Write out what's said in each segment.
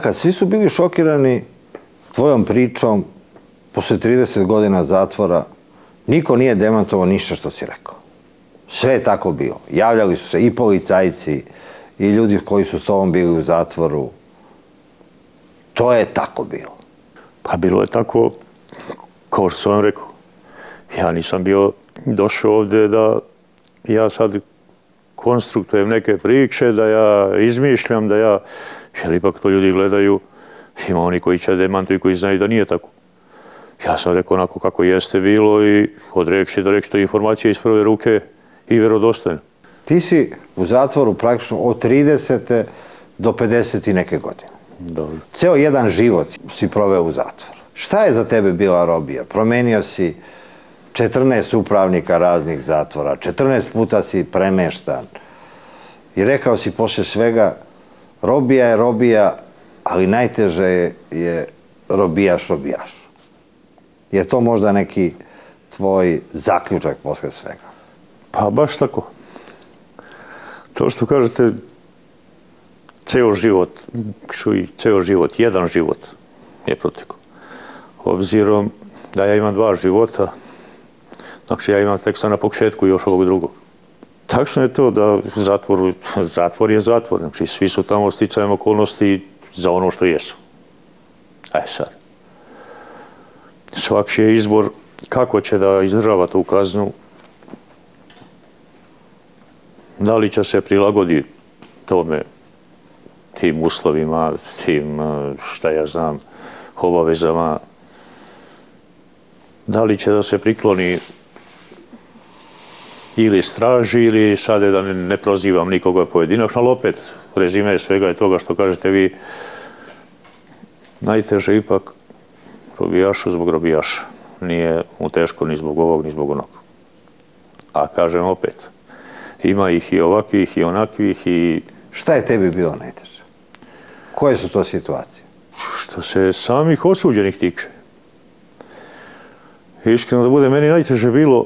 Raka, svi su bili šokirani tvojom pričom posle 30 godina zatvora. Niko nije demantovao ništa što si rekao. Sve je tako bilo. Javljali su se i policajci, i ljudi koji su s tobom bili u zatvoru. To je tako bilo. Pa bilo je tako, kao što sam vam rekao. Ja nisam bio došao ovdje da ja sad konstruktujem neke priče, da ja izmišljam, da ja... Jer ipak to ljudi gledaju, ima oni koji će demantuju i koji znaju da nije tako. Ja sam rekao onako kako jeste bilo i odrekši da rekši to informacije iz prve ruke i vjerodostojno. Ti si u zatvoru praktično od 30. do 50. neke godine. Dobro. Ceo jedan život si proveo u zatvoru. Šta je za tebe bila robija? Promenio si 14 upravnika raznih zatvora, 14 puta si premeštan. I rekao si posle svega, robija je robija, ali najteže je, je robijaš robijaš. Je to možda neki tvoj zaključak posle svega? Pa baš tako. To što kažete, ceo život, čuj, ceo život, jedan život je protekao. Obzirom da ja imam dva života, znači ja imam tek sam na početku još ovog drugog. Tačno je to da zatvor, zatvor je zatvor, znači svi su tamo sticajem okolnosti za ono što jesu. Aj sad. Svaki je izbor kako će da izdržava tu kaznu, da li će se prilagodi tome, tim uslovima, tim, eh, šta ja znam, obavezama, da li će da se prikloni ili straži ili sad da ne, ne prozivam nikoga pojedinačno, ali opet rezime svega je toga što kažete vi najteže ipak robijašu zbog robijaša. Nije mu teško ni zbog ovog, ni zbog onog. A kažem opet, ima ih i ovakvih i onakvih i... Šta je tebi bilo najteže? Koje su to situacije? Što se samih osuđenih tiče. Iskreno da bude meni najteže bilo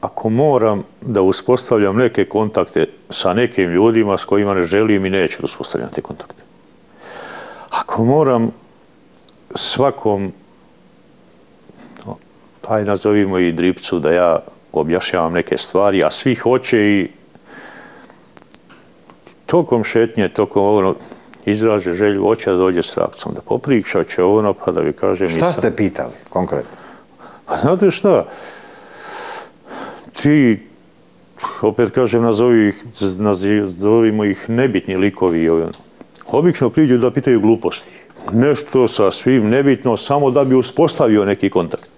ako moram da uspostavljam neke kontakte sa nekim ljudima s kojima ne želim i neću da uspostavljam te kontakte. Ako moram svakom, taj nazovimo i dripcu, da ja objašnjavam neke stvari, a svi hoće i tokom šetnje, tokom ono, izraže želju, hoće da dođe s rakcom, da popriča će ono, pa da vi kažem... Šta ste pitali konkretno? Pa znate šta, ti, opet kažem, nazovi ih, nazovimo ih nebitni likovi, ono, obično priđu da pitaju gluposti. Nešto sa svim nebitno, samo da bi uspostavio neki kontakt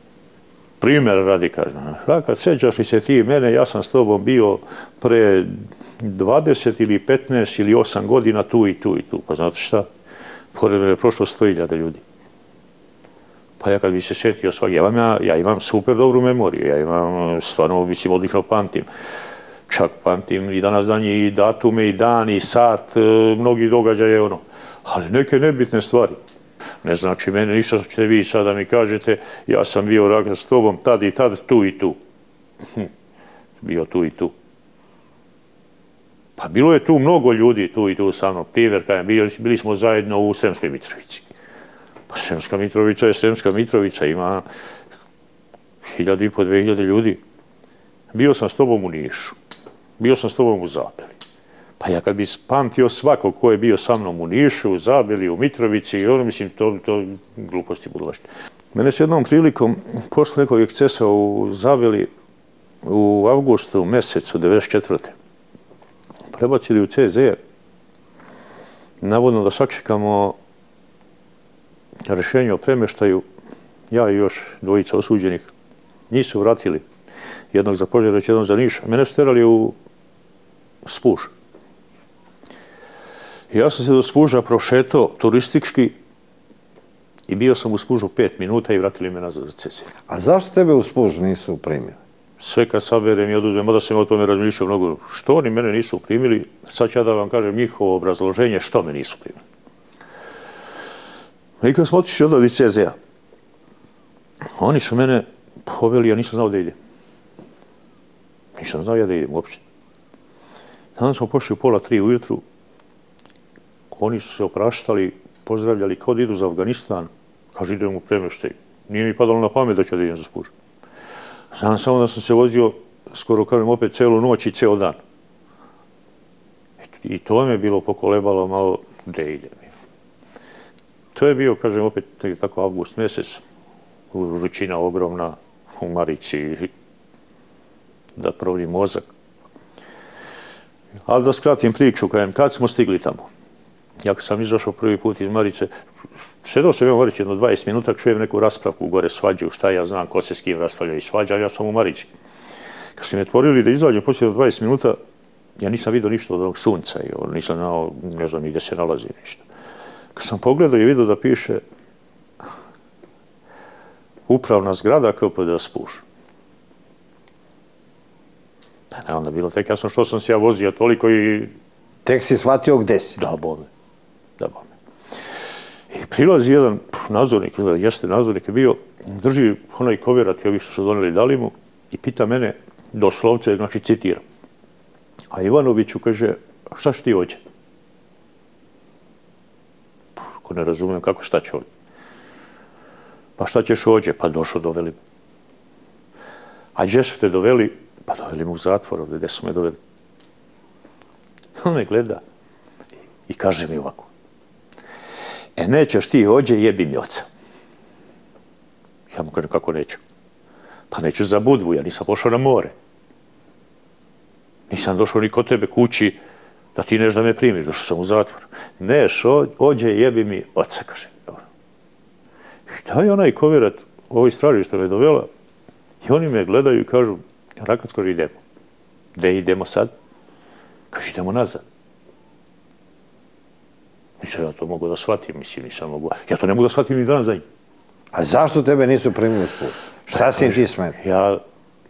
primjer radi, kažem, kad seđaš li se ti mene, ja sam s tobom bio pre 20 ili 15 ili 8 godina tu i tu i tu. Pa znate šta? Pored mene je prošlo 100.000 ljudi. Pa ja kad bi se sjetio svak, ja, ja, ja imam super dobru memoriju, ja imam e, stvarno, mislim, odlično pamtim. Čak pamtim i danas dan i datume i dan i sat, e, mnogi događaje, ono. Ali neke nebitne stvari. Ne znači mene ništa što ćete vi sada mi kažete, ja sam bio rak s tobom tad i tad, tu i tu. Hm, bio tu i tu. Pa bilo je tu mnogo ljudi tu i tu sa mnom. Primjer, kajem, bili, bili smo zajedno u Sremskoj Mitrovici. Pa Sremska Mitrovica je Sremska Mitrovica, ima hiljadu i po dve hiljade ljudi. Bio sam s tobom u Nišu. Bio sam s tobom u Zapeli. Pa ja kad bi spamtio svako ko je bio sa mnom u Nišu, u Zabeli, u Mitrovici, i ono, mislim, to, to gluposti budu vašte. Mene s jednom prilikom, posle nekog ekscesa u Zabeli, u avgustu mesecu 94. prebacili u CZ, navodno da sačekamo rešenje o premeštaju, ja i još dvojica osuđenih, njih su vratili jednog za Požareć, jednog za Niša. Mene su terali u Spuš. Ja sam se do Spuža prošetao turistički i bio sam u Spužu pet minuta i vratili me nazad za Ceciliju. A zašto tebe u Spužu nisu primili? Sve kad saberem i oduzmem, da sam o tome razmišljao mnogo, što oni mene nisu primili, sad ću ja da vam kažem njihovo obrazloženje što me nisu primili. I kad smo otišli odavde iz CZ-a, oni su mene poveli, ja nisam znao da idem. Nisam znao ja da idem uopšte. Danas smo pošli u pola tri ujutru, oni su se opraštali, pozdravljali kao da idu za Afganistan, kaže idem u premeštaj. Nije mi padalo na pamet da ću da idem za spužu. Znam samo da sam se vozio, skoro kažem, opet celu noć i ceo dan. I to me bilo pokolebalo malo, gde idem. To je bio, kažem, opet tako avgust mjesec, vrućina ogromna u Marici, da provodi mozak. Ali da skratim priču, kajem, kad smo stigli tamo? Ja kad sam izašao prvi put iz Marice, sedao sam u Marici jedno 20 minuta, čujem neku raspravku gore svađu, šta ja znam, ko se s kim raspravlja i svađa, ja sam u Marici. Kad su me otvorili da izađem poslije 20 minuta, ja nisam vidio ništa od onog sunca i nisam znao, ne znam, gdje se nalazi ništa. Kad sam pogledao i vidio da piše upravna zgrada KPD Spuž. Pa ne, onda bilo tek jasno što sam se ja vozio toliko i... Tek si shvatio gde si? Da, bome. Da, bome. I prilazi jedan nadzornik, ili jeste nadzornik je bio, drži onaj kovjerat i ovi što su doneli dali mu i pita mene, doslovce, znači citiram. A Ivanoviću kaže, šta što ti hoće? Ako ne razumijem kako šta će ovdje. Pa šta ćeš ovdje? Pa došao, doveli. A gdje su te doveli? Pa doveli mu u zatvor ovdje, gdje su me doveli. On me gleda i kaže mi ovako. E, nećeš ti ovdje, jebi mi oca. Ja mu kažem, kako neću? Pa neću za budvu, ja nisam pošao na more. Nisam došao ni kod tebe kući da ti neš da me primiš, došao sam u zatvor. Neš, ođe, jebi mi oca, kaže. I daj onaj kovirat ovoj straži što me dovela i oni me gledaju i kažu, rakat skoro idemo. Gde idemo sad? Kaže, idemo nazad. Nisam ja to mogu da shvatim, mislim, nisam mogu. Ja to ne mogu da shvatim ni danas za njim. A zašto tebe nisu primili u spuštu? Šta si ti smet? Ja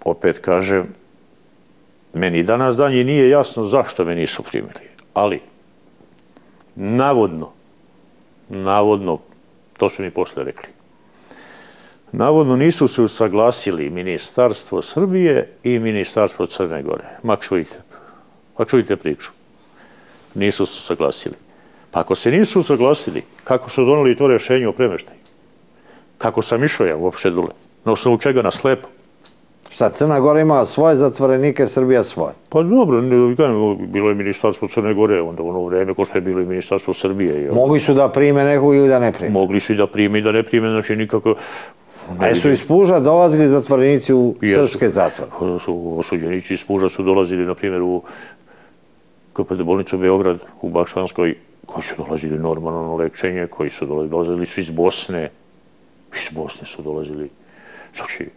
opet kažem, Meni danas danje nije jasno zašto me nisu primili. Ali, navodno, navodno, to su mi posle rekli, navodno nisu se usaglasili Ministarstvo Srbije i Ministarstvo Crne Gore. Mak čujte, pa čujte priču. Nisu se usaglasili. Pa ako se nisu usaglasili, kako su donali to rešenje o premeštaju? Kako sam išao ja uopšte dole? Na osnovu čega na slepo? Šta, Crna Gora ima svoje zatvorenike, Srbija svoje? Pa dobro, bilo je ministarstvo Crne Gore, onda ono vreme, ko što je bilo i ministarstvo Srbije. Mogli su da prime nekog ili da ne prime? Mogli su i da prime i da ne prime, znači nikako... A su iz Puža dolazili zatvorenici u srpske zatvore? Pa su osuđenici iz Puža su dolazili, na primjer, u KPD bolnicu Beograd, u Bakšanskoj, koji su dolazili normalno na lečenje, koji su dolazili, dolazili su iz Bosne, iz Bosne su dolazili, znači,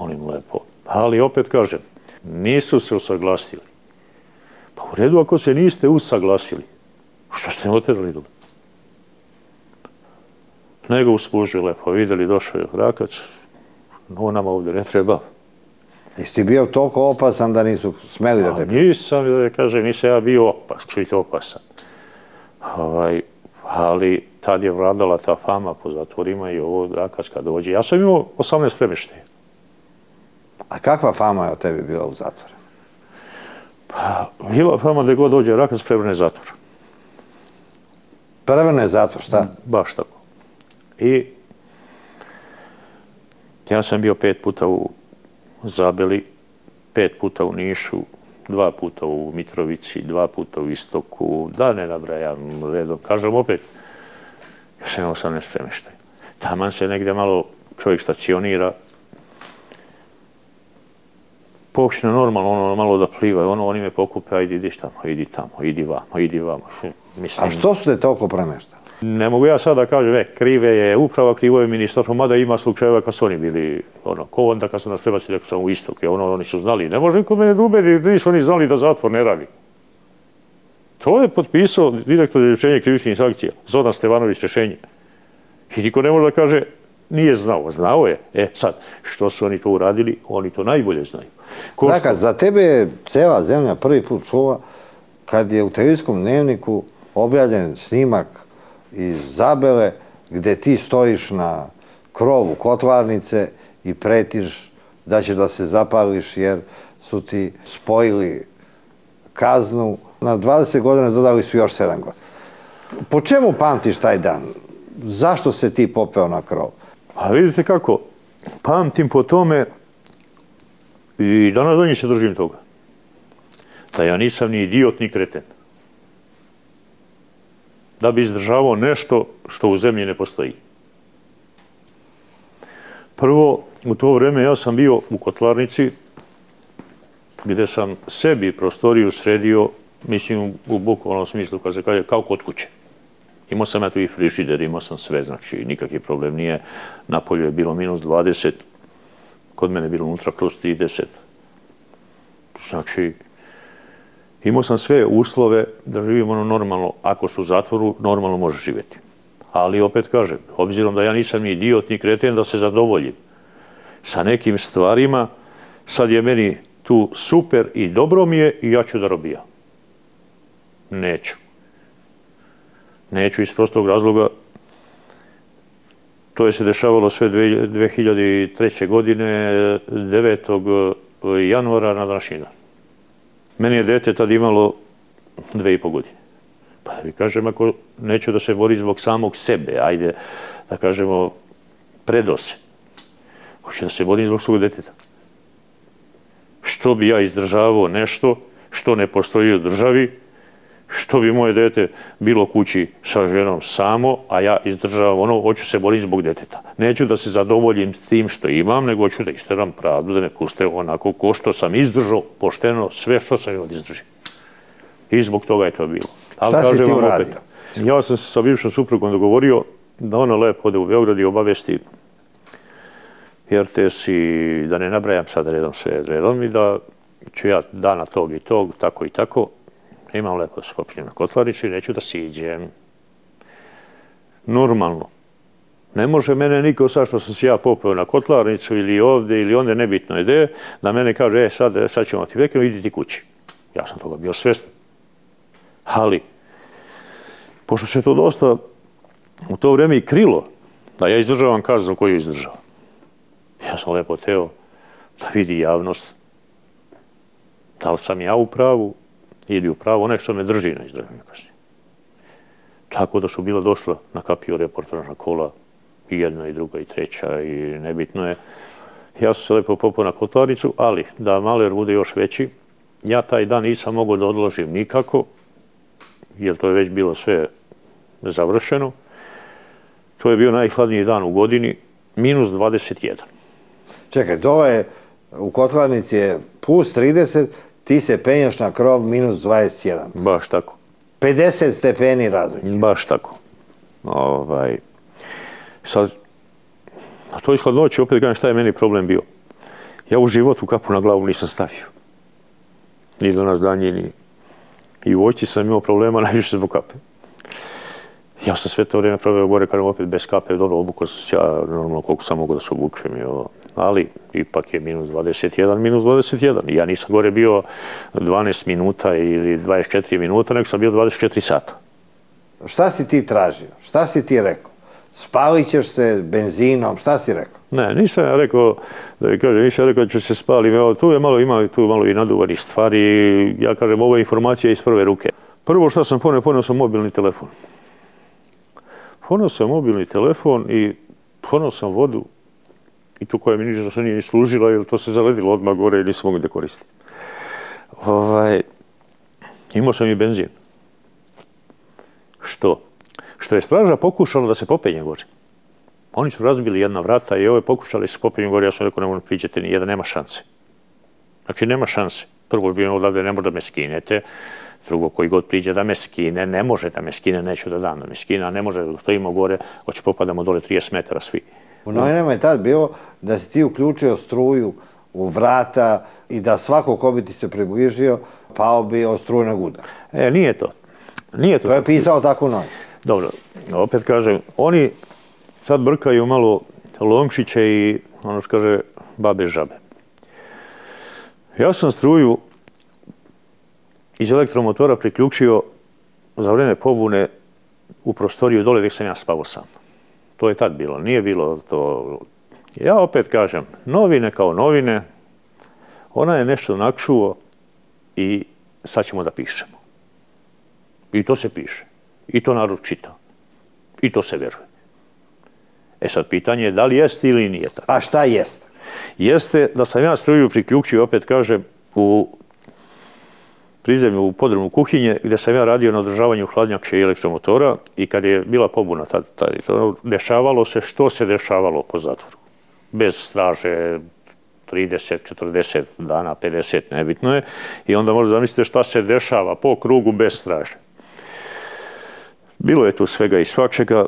molim lepo. Ali opet kažem, nisu se usaglasili. Pa u redu ako se niste usaglasili, što ste oterali dole? Nego uspužili lepo, videli, došao je Rakac, no nama ovdje ne treba. Jesi ti bio toliko opasan da nisu smeli da te... Pa nisam, da kažem, nisam ja bio opas, čujte opasan. Ovaj, ali tad je vladala ta fama po zatvorima i ovo Rakac kad dođe. Ja sam imao 18 premešteja. A kakva fama je o tebi bila u zatvoru? Pa, bila fama da god dođe rakac, prevrne zatvor. Prevrne zatvor, šta? Baš tako. I ja sam bio pet puta u Zabeli, pet puta u Nišu, dva puta u Mitrovici, dva puta u Istoku, da ne nabrajam redom. Kažem opet, ja sam imao sam nespremeštaj. Taman se negde malo čovjek stacionira, počne normalno ono malo da pliva, ono oni me pokupe, ajde idi tamo, idi tamo, idi vamo, idi vamo. Mislim, A što su te toliko premeštali? Ne mogu ja sada da kažem, e, krive je uprava, krivo je ministarstvo, mada ima slučajeva kad su oni bili, ono, ko onda kad su nas prebacili, rekao sam u istok, je ono, oni su znali, ne može niko mene da ubedi, nisu oni znali da zatvor ne radi. To je potpisao direktor za rješenje krivičnih sankcija, Zodan Stevanović rješenje. I niko ne može da kaže, nije znao, znao je. E sad, što su oni to uradili, oni to najbolje znaju. Ko dakle, što... za tebe je cela zemlja prvi put čuva kad je u televizijskom dnevniku objavljen snimak iz Zabele gde ti stojiš na krovu kotlarnice i pretiš da ćeš da se zapališ jer su ti spojili kaznu. Na 20 godina dodali su još 7 godina. Po čemu pamtiš taj dan? Zašto se ti popeo na krov? A vidite kako, pamtim po tome i danas do se držim toga. Da ja nisam ni idiot, ni kreten. Da bi izdržavao nešto što u zemlji ne postoji. Prvo, u to vreme ja sam bio u kotlarnici gdje sam sebi prostoriju sredio, mislim u bukvalnom smislu, kad se kaže, kao kod kuće. Imao sam ja tu i frižider, imao sam sve, znači nikakvi problem nije. Na polju je bilo minus 20, kod mene je bilo unutra plus 30. Znači, imao sam sve uslove da živim ono normalno. Ako su u zatvoru, normalno može živjeti. Ali opet kažem, obzirom da ja nisam ni idiot, ni kreten, da se zadovoljim sa nekim stvarima, sad je meni tu super i dobro mi je i ja ću da robija. Neću. Neću iz prostog razloga. To je se dešavalo sve 2003. godine, 9. Eh, januara na današnji dan. Meni je dete tad imalo dve i po godine. Pa da mi kažem, ako neću da se bori zbog samog sebe, ajde da kažemo predose. Hoće da se bori zbog svog deteta. Što bi ja izdržavao nešto što ne postoji u državi, što bi moje dete bilo kući sa ženom samo, a ja izdržavam ono, hoću se boriti zbog deteta. Neću da se zadovoljim s tim što imam, nego hoću da isteram pravdu, da me puste onako ko što sam izdržao, pošteno, sve što sam imao izdržio. I zbog toga je to bilo. Ali, Šta si ti uradio? ja sam se sa bivšom suprugom dogovorio da ona lepo ode u Beograd i obavesti RTS i da ne nabrajam sad redom sve redom i da ću ja dana tog i tog, tako i tako, imam lepo da na kotlariću i neću da siđem. Normalno. Ne može mene niko sa što sam se ja popeo na kotlarnicu ili ovde ili onda nebitno ide, da mene kaže, e, sad, e, sad ćemo ti vekno, idi ti kući. Ja sam toga bio svestan. Ali, pošto se to dosta u to vreme i krilo, da ja izdržavam kaznu koju izdržavam, ja sam lepo teo da vidi javnost da li sam ja u pravu ili u pravo, onaj što me drži na izdržanju kasnije. Tako da su bila došla na kapiju reportažna kola i jedna i druga i treća i nebitno je. Ja sam se lepo popao na kotlarnicu, ali da maler bude još veći, ja taj dan nisam mogao da odložim nikako, jer to je već bilo sve završeno. To je bio najhladniji dan u godini, minus 21. Čekaj, dole je, u kotlarnici je plus 30, ti se penjaš na krov minus 21. Baš tako. 50 stepeni razlike. Baš tako. Ovaj, sad, na toj hladnoći opet gledam šta je meni problem bio. Ja u životu kapu na glavu nisam stavio. Ni do nas danji, ni... I u oči sam imao problema najviše zbog kape. Ja sam sve to vrijeme proveo gore, kažem opet bez kape, dobro, obuko sam ja normalno koliko sam mogu da se obučem i ovo ali ipak je minus 21, minus 21. Ja nisam gore bio 12 minuta ili 24 minuta, nego sam bio 24 sata. Šta si ti tražio? Šta si ti rekao? Spalit ćeš se benzinom, šta si rekao? Ne, nisam ja rekao, da mi kažem, nisam rekao da ću se spali. Tu je malo, ima tu malo i naduvani stvari. Ja kažem, ovo je informacija iz prve ruke. Prvo što sam ponio, ponio sam mobilni telefon ponao sam mobilni telefon i ponao sam vodu i tu koja mi ništa se nije služila, jer to se zaledilo odmah gore i nisam mogli da koristim. Ovaj, imao sam i benzin. Što? Što je straža pokušala da se popenje gore. Oni su razbili jedna vrata i ove pokušali se popenje gore, ja sam rekao, ne možete priđete ni jedan, nema šanse. Znači, nema šanse. Prvo, vi ono odavde ne može da me skinete. Drugo, koji god priđe da me skine, ne može da me skine, neću da dam da me skine, a ne može da stojimo gore, hoće popadamo dole 30 metara svi. U novinama je tad bilo da si ti uključio struju u vrata i da svako ko bi ti se približio, pao bi od strujnog udara. E, nije to. Nije to. To je pisao tako novi. Dobro, opet kažem, oni sad brkaju malo lomčiće i ono što kaže babe žabe. Ja sam struju iz elektromotora priključio za vreme pobune u prostoriju dole gdje sam ja spavao sam. To je tad bilo, nije bilo to... Ja opet kažem, novine kao novine, ona je nešto nakšuo i sad ćemo da pišemo. I to se piše. I to narod čita. I to se veruje. E sad, pitanje je da li jeste ili nije tako. A šta jeste? Jeste da sam ja struju priključio, opet kažem, u prizemlju u podrumu kuhinje, gdje sam ja radio na održavanju hladnjače i elektromotora i kad je bila pobuna, tad, tad, dešavalo se što se dešavalo po zatvoru. Bez straže, 30, 40 dana, 50, nebitno je. I onda možda zamislite šta se dešava po krugu bez straže. Bilo je tu svega i svačega.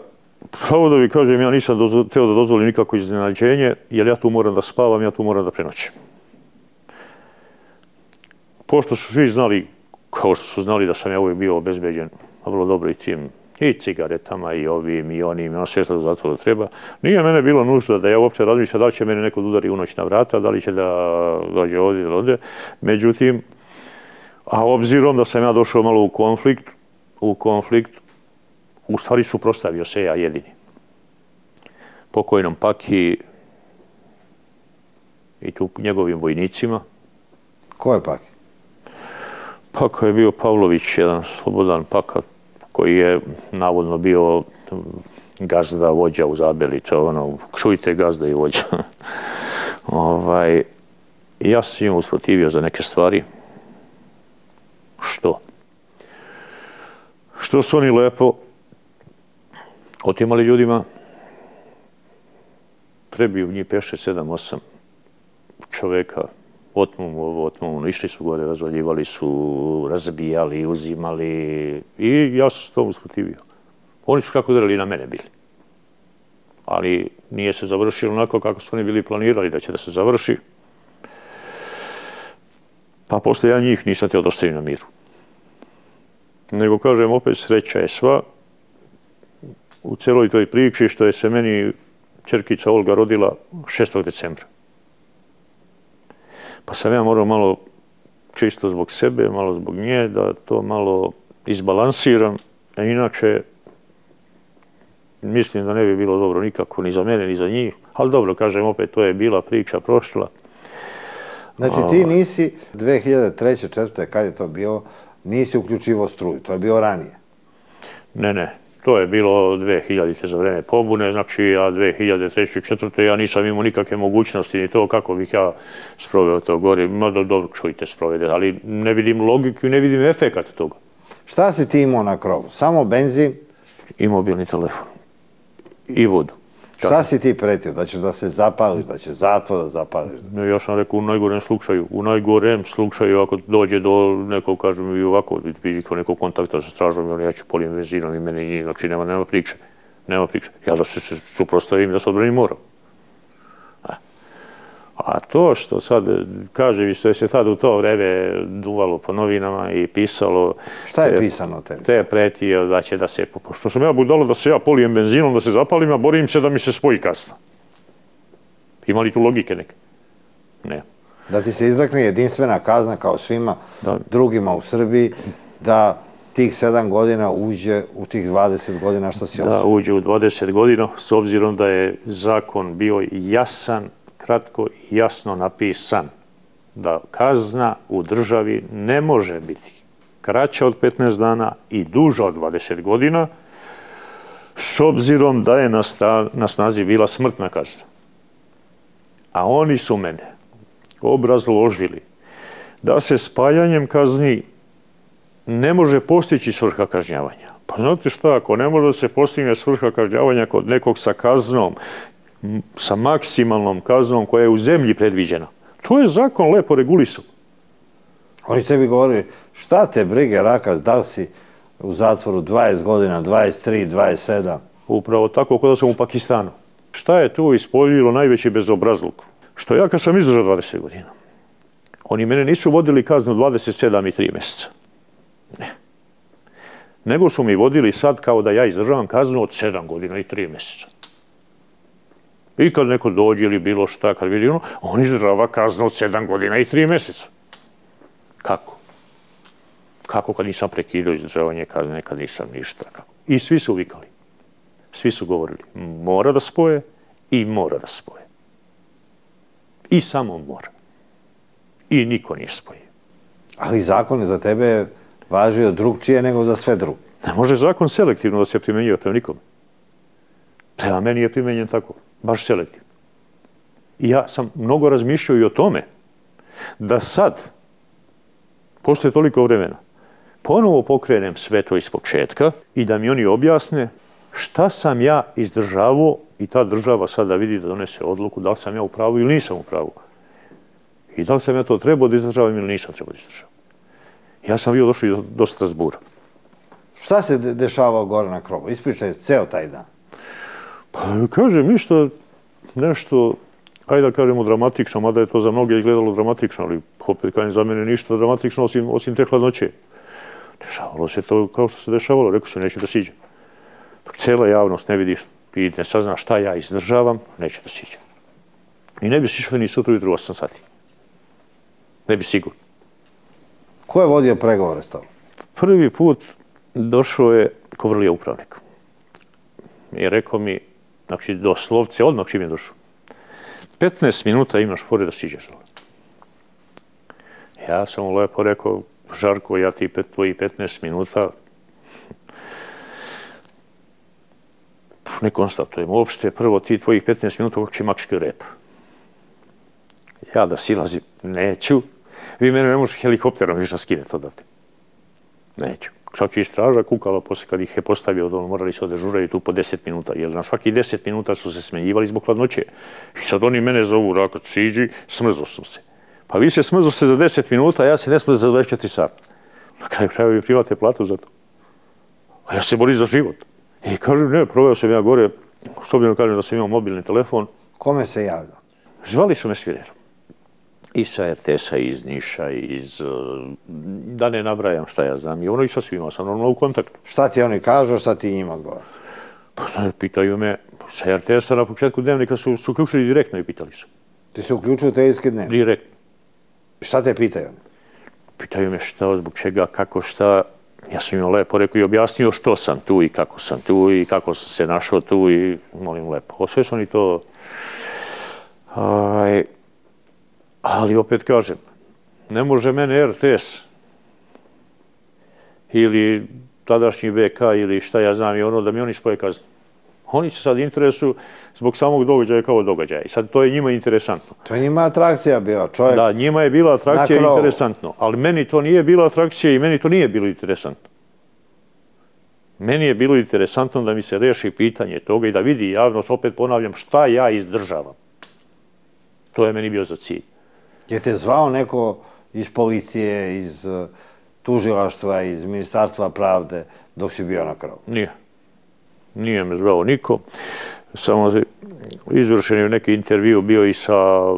Pravo da vi kažem, ja nisam teo da dozvolim nikako iznenađenje, jer ja tu moram da spavam, ja tu moram da prenoćem. Pošto su svi znali, kao što su znali da sam ja uvijek bio obezbeđen, a vrlo dobro i tim i cigaretama i ovim i onim, ono sve što zato da treba. Nije mene bilo nužno da ja uopće razmišljam da li će mene neko udari u noć na vrata, da li će da dođe ovdje ili ovdje. Međutim, a obzirom da sam ja došao malo u konflikt, u konflikt, u stvari su prostavio se ja jedini. Pokojnom Paki i tu njegovim vojnicima. Ko je Paki? Paka je bio Pavlović, jedan slobodan Paka, koji je navodno bio gazda, vođa u Zabeli, to ono, čujte gazda i vođa. ovaj, ja sam im usprotivio za neke stvari. Što? Što su oni lepo otimali ljudima, prebiju njih 5, 7, 8 čoveka, otmu mu ovo, otmu mu, ono, išli su gore, razvaljivali su, razbijali, uzimali i ja sam s tom usprotivio. Oni su kako udarali na mene bili. Ali nije se završilo onako kako su oni bili planirali da će da se završi. Pa posle ja njih nisam teo dostaviti na miru. Nego kažem, opet sreća je sva u celoj toj priči što je se meni čerkica Olga rodila 6. decembra. Pa sam ja morao malo čisto zbog sebe, malo zbog nje, da to malo izbalansiram. A inače, mislim da ne bi bilo dobro nikako, ni za mene, ni za njih. Ali dobro, kažem opet, to je bila priča prošla. Znači ti nisi 2003. 2004. kad je to bio, nisi uključivo struju, to je bio ranije. Ne, ne, To je bilo 2000. za vreme pobune, znači ja 2003. i 2004. ja nisam imao nikakve mogućnosti ni to kako bih ja sproveo to gore. Mada dobro čujte sprovede, ali ne vidim logiku i ne vidim efekat toga. Šta si ti imao na krovu? Samo benzin? I mobilni telefon. I vodu. Šta si ti pretio? Da ćeš da se zapališ, da će zatvor da zapališ? Ne, ja sam rekao u najgorem slučaju. U najgorem slučaju ako dođe do nekog, kažem i ovako, vidi kao nekog kontakta sa stražom, ja ću polijem benzinom i mene njih, znači nema, nema priče. Nema priče. Ja da se suprostavim, da se odbranim moram. A to što sad kaže vi što je se tad u to vreme duvalo po novinama i pisalo... Šta je te, pisano o tebi? Te pretio da će da se... Što sam ja budalo da se ja polijem benzinom, da se zapalim, a borim se da mi se spoji kasna. Ima li tu logike neke? Ne. Da ti se izrekne jedinstvena kazna kao svima da. drugima u Srbiji, da tih sedam godina uđe u tih 20 godina što si Da, osoba. uđe u 20 godina, s obzirom da je zakon bio jasan kratko i jasno napisan da kazna u državi ne može biti kraća od 15 dana i duža od 20 godina, s obzirom da je na snazi bila smrtna kazna. A oni su mene obrazložili da se spajanjem kazni ne može postići svrha kažnjavanja. Pa znate šta, ako ne može da se postigne svrha kažnjavanja kod nekog sa kaznom sa maksimalnom kaznom koja je u zemlji predviđena. To je zakon lepo regulisu. Oni tebi govori, šta te brige raka, da si u zatvoru 20 godina, 23, 27? Upravo tako kada sam u Pakistanu. Šta je tu ispoljilo najveći bezobrazluk? Što ja kad sam izdržao 20 godina, oni mene nisu vodili kaznu 27 i 3 mjeseca. Ne. Nego su mi vodili sad kao da ja izdržavam kaznu od 7 godina i 3 mjeseca. I kad neko dođe ili bilo šta, kad vidi ono, on izdržava kaznu od sedam godina i tri mjeseca. Kako? Kako kad nisam prekidao izdržavanje kazne, kad nisam ništa? Kako? I svi su vikali. Svi su govorili, mora da spoje i mora da spoje. I samo mora. I niko nije spoje. Ali zakon je za tebe važio drugčije nego za sve druge. Ne može zakon selektivno da se primjenjuje prema nikome. Prema meni je primjenjen tako, baš selektivno. I ja sam mnogo razmišljao i o tome da sad, postoje toliko vremena, ponovo pokrenem sve to iz početka i da mi oni objasne šta sam ja izdržavao i ta država sada vidi da donese odluku da li sam ja u pravu ili nisam u pravu. I da li sam ja to trebao da izdržavam ili nisam trebao da izdržavam. Ja sam bio došao do, do Strasbura. Šta se dešavao gore na krovu? Ispričaj ceo taj dan. Pa kažem, ništa, nešto, ajde da kažemo dramatično, mada je to za mnoge gledalo dramatično, ali opet kažem za mene ništa dramatično osim, osim te hladnoće. Dešavalo se to kao što se dešavalo, rekao se neće da siđe. Dok cijela javnost ne vidiš i ne sazna šta ja izdržavam, neće da siđe. I ne bi si išli ni sutra ujutru 8 sati. Ne bi sigurno. Ko je vodio pregovore s tobom? Prvi put došao je Kovrlija upravnik. I rekao mi, znači doslovce, odmah čim je došao, 15 minuta imaš pored da siđeš dole. Ja sam mu lepo rekao, Žarko, ja ti pet, tvoji 15 minuta ne konstatujem uopšte. Prvo ti tvojih 15 minuta kako će makški rep. Ja da silazim, neću. Vi mene ne možete helikopterom više skinete odavde. Neću. Čak i straža kukala posle kad ih je postavio, ono, morali se odežuraju tu po 10 minuta, jer na svaki 10 minuta su se smenjivali zbog hladnoće. I sad oni mene zovu, rakat, siđi, smrzo sam se. Pa vi se smrzo se za 10 minuta, a ja se ne smrzo za 24 sata. Na kraju kraju vi primate platu za to. A ja se borim za život. I kažem, ne, proveo sam ja gore, s obzirom kažem da sam imao mobilni telefon. Kome se javio? Zvali su me svi redom i sa RTS-a, iz Niša, iz... Da ne nabrajam šta ja znam. I ono i sa svima sam normalno u kontaktu. Šta ti oni kažu, šta ti njima govore? Pa, pitaju me, sa RTS-a na početku dnevnika su, su uključili direktno i pitali su. Ti se uključuju te iske dnevnika? Direktno. Šta te pitaju? Pitaju me šta, zbog čega, kako, šta. Ja sam im lepo rekao i objasnio što sam tu i kako sam tu i kako sam se našao tu i molim lepo. O sve su oni to... Aj, Ali opet kažem, ne može mene RTS ili tadašnji BK ili šta ja znam i ono da mi oni spoje kaznu. Oni se sad interesuju zbog samog događaja kao događaja. I sad to je njima interesantno. To je njima atrakcija bila, čovjek. Da, njima je bila atrakcija interesantno. Ali meni to nije bila atrakcija i meni to nije bilo interesantno. Meni je bilo interesantno da mi se reši pitanje toga i da vidi javnost, opet ponavljam, šta ja izdržavam. To je meni bio za cilj. Je te zvao neko iz policije, iz eh, tužilaštva, iz ministarstva pravde dok si bio na krovu? Nije. Nije me zvao niko. Samo izvršen je neki intervju bio i sa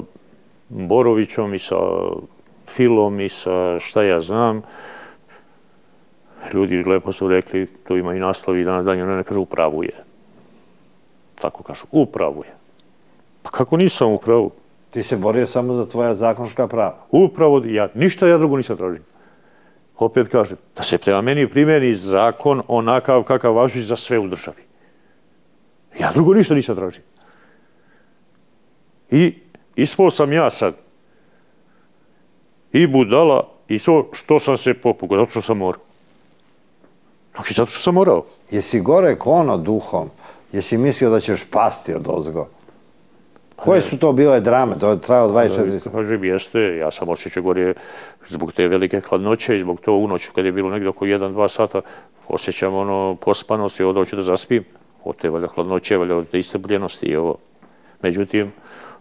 Borovićom i sa Filom i sa šta ja znam. Ljudi lepo su rekli, to ima i naslovi danas danje, ne kažu upravu je. Tako kažu, upravu je. Pa kako nisam upravu? Ti se borio samo za tvoja zakonska prava. Upravo, ja, ništa ja drugo nisam tražio. Opet kažem, da se prema meni primjeni zakon onakav kakav važi za sve u državi. Ja drugo ništa nisam tražio. I ispao sam ja sad i budala i to što sam se popugao, zato što sam morao. Znači, zato što sam morao. Jesi gore kono duhom? Jesi mislio da ćeš pasti od ozgo? Koje su to bile drame? To je trajao 24 sata. Kažem, jeste. Ja sam osjećao gore zbog te velike hladnoće i zbog to u noću kad je bilo negdje oko 1-2 sata osjećam ono pospanost i ovo da zaspim. Od te valjda hladnoće, valjda od te istrbljenosti i ovo. Međutim,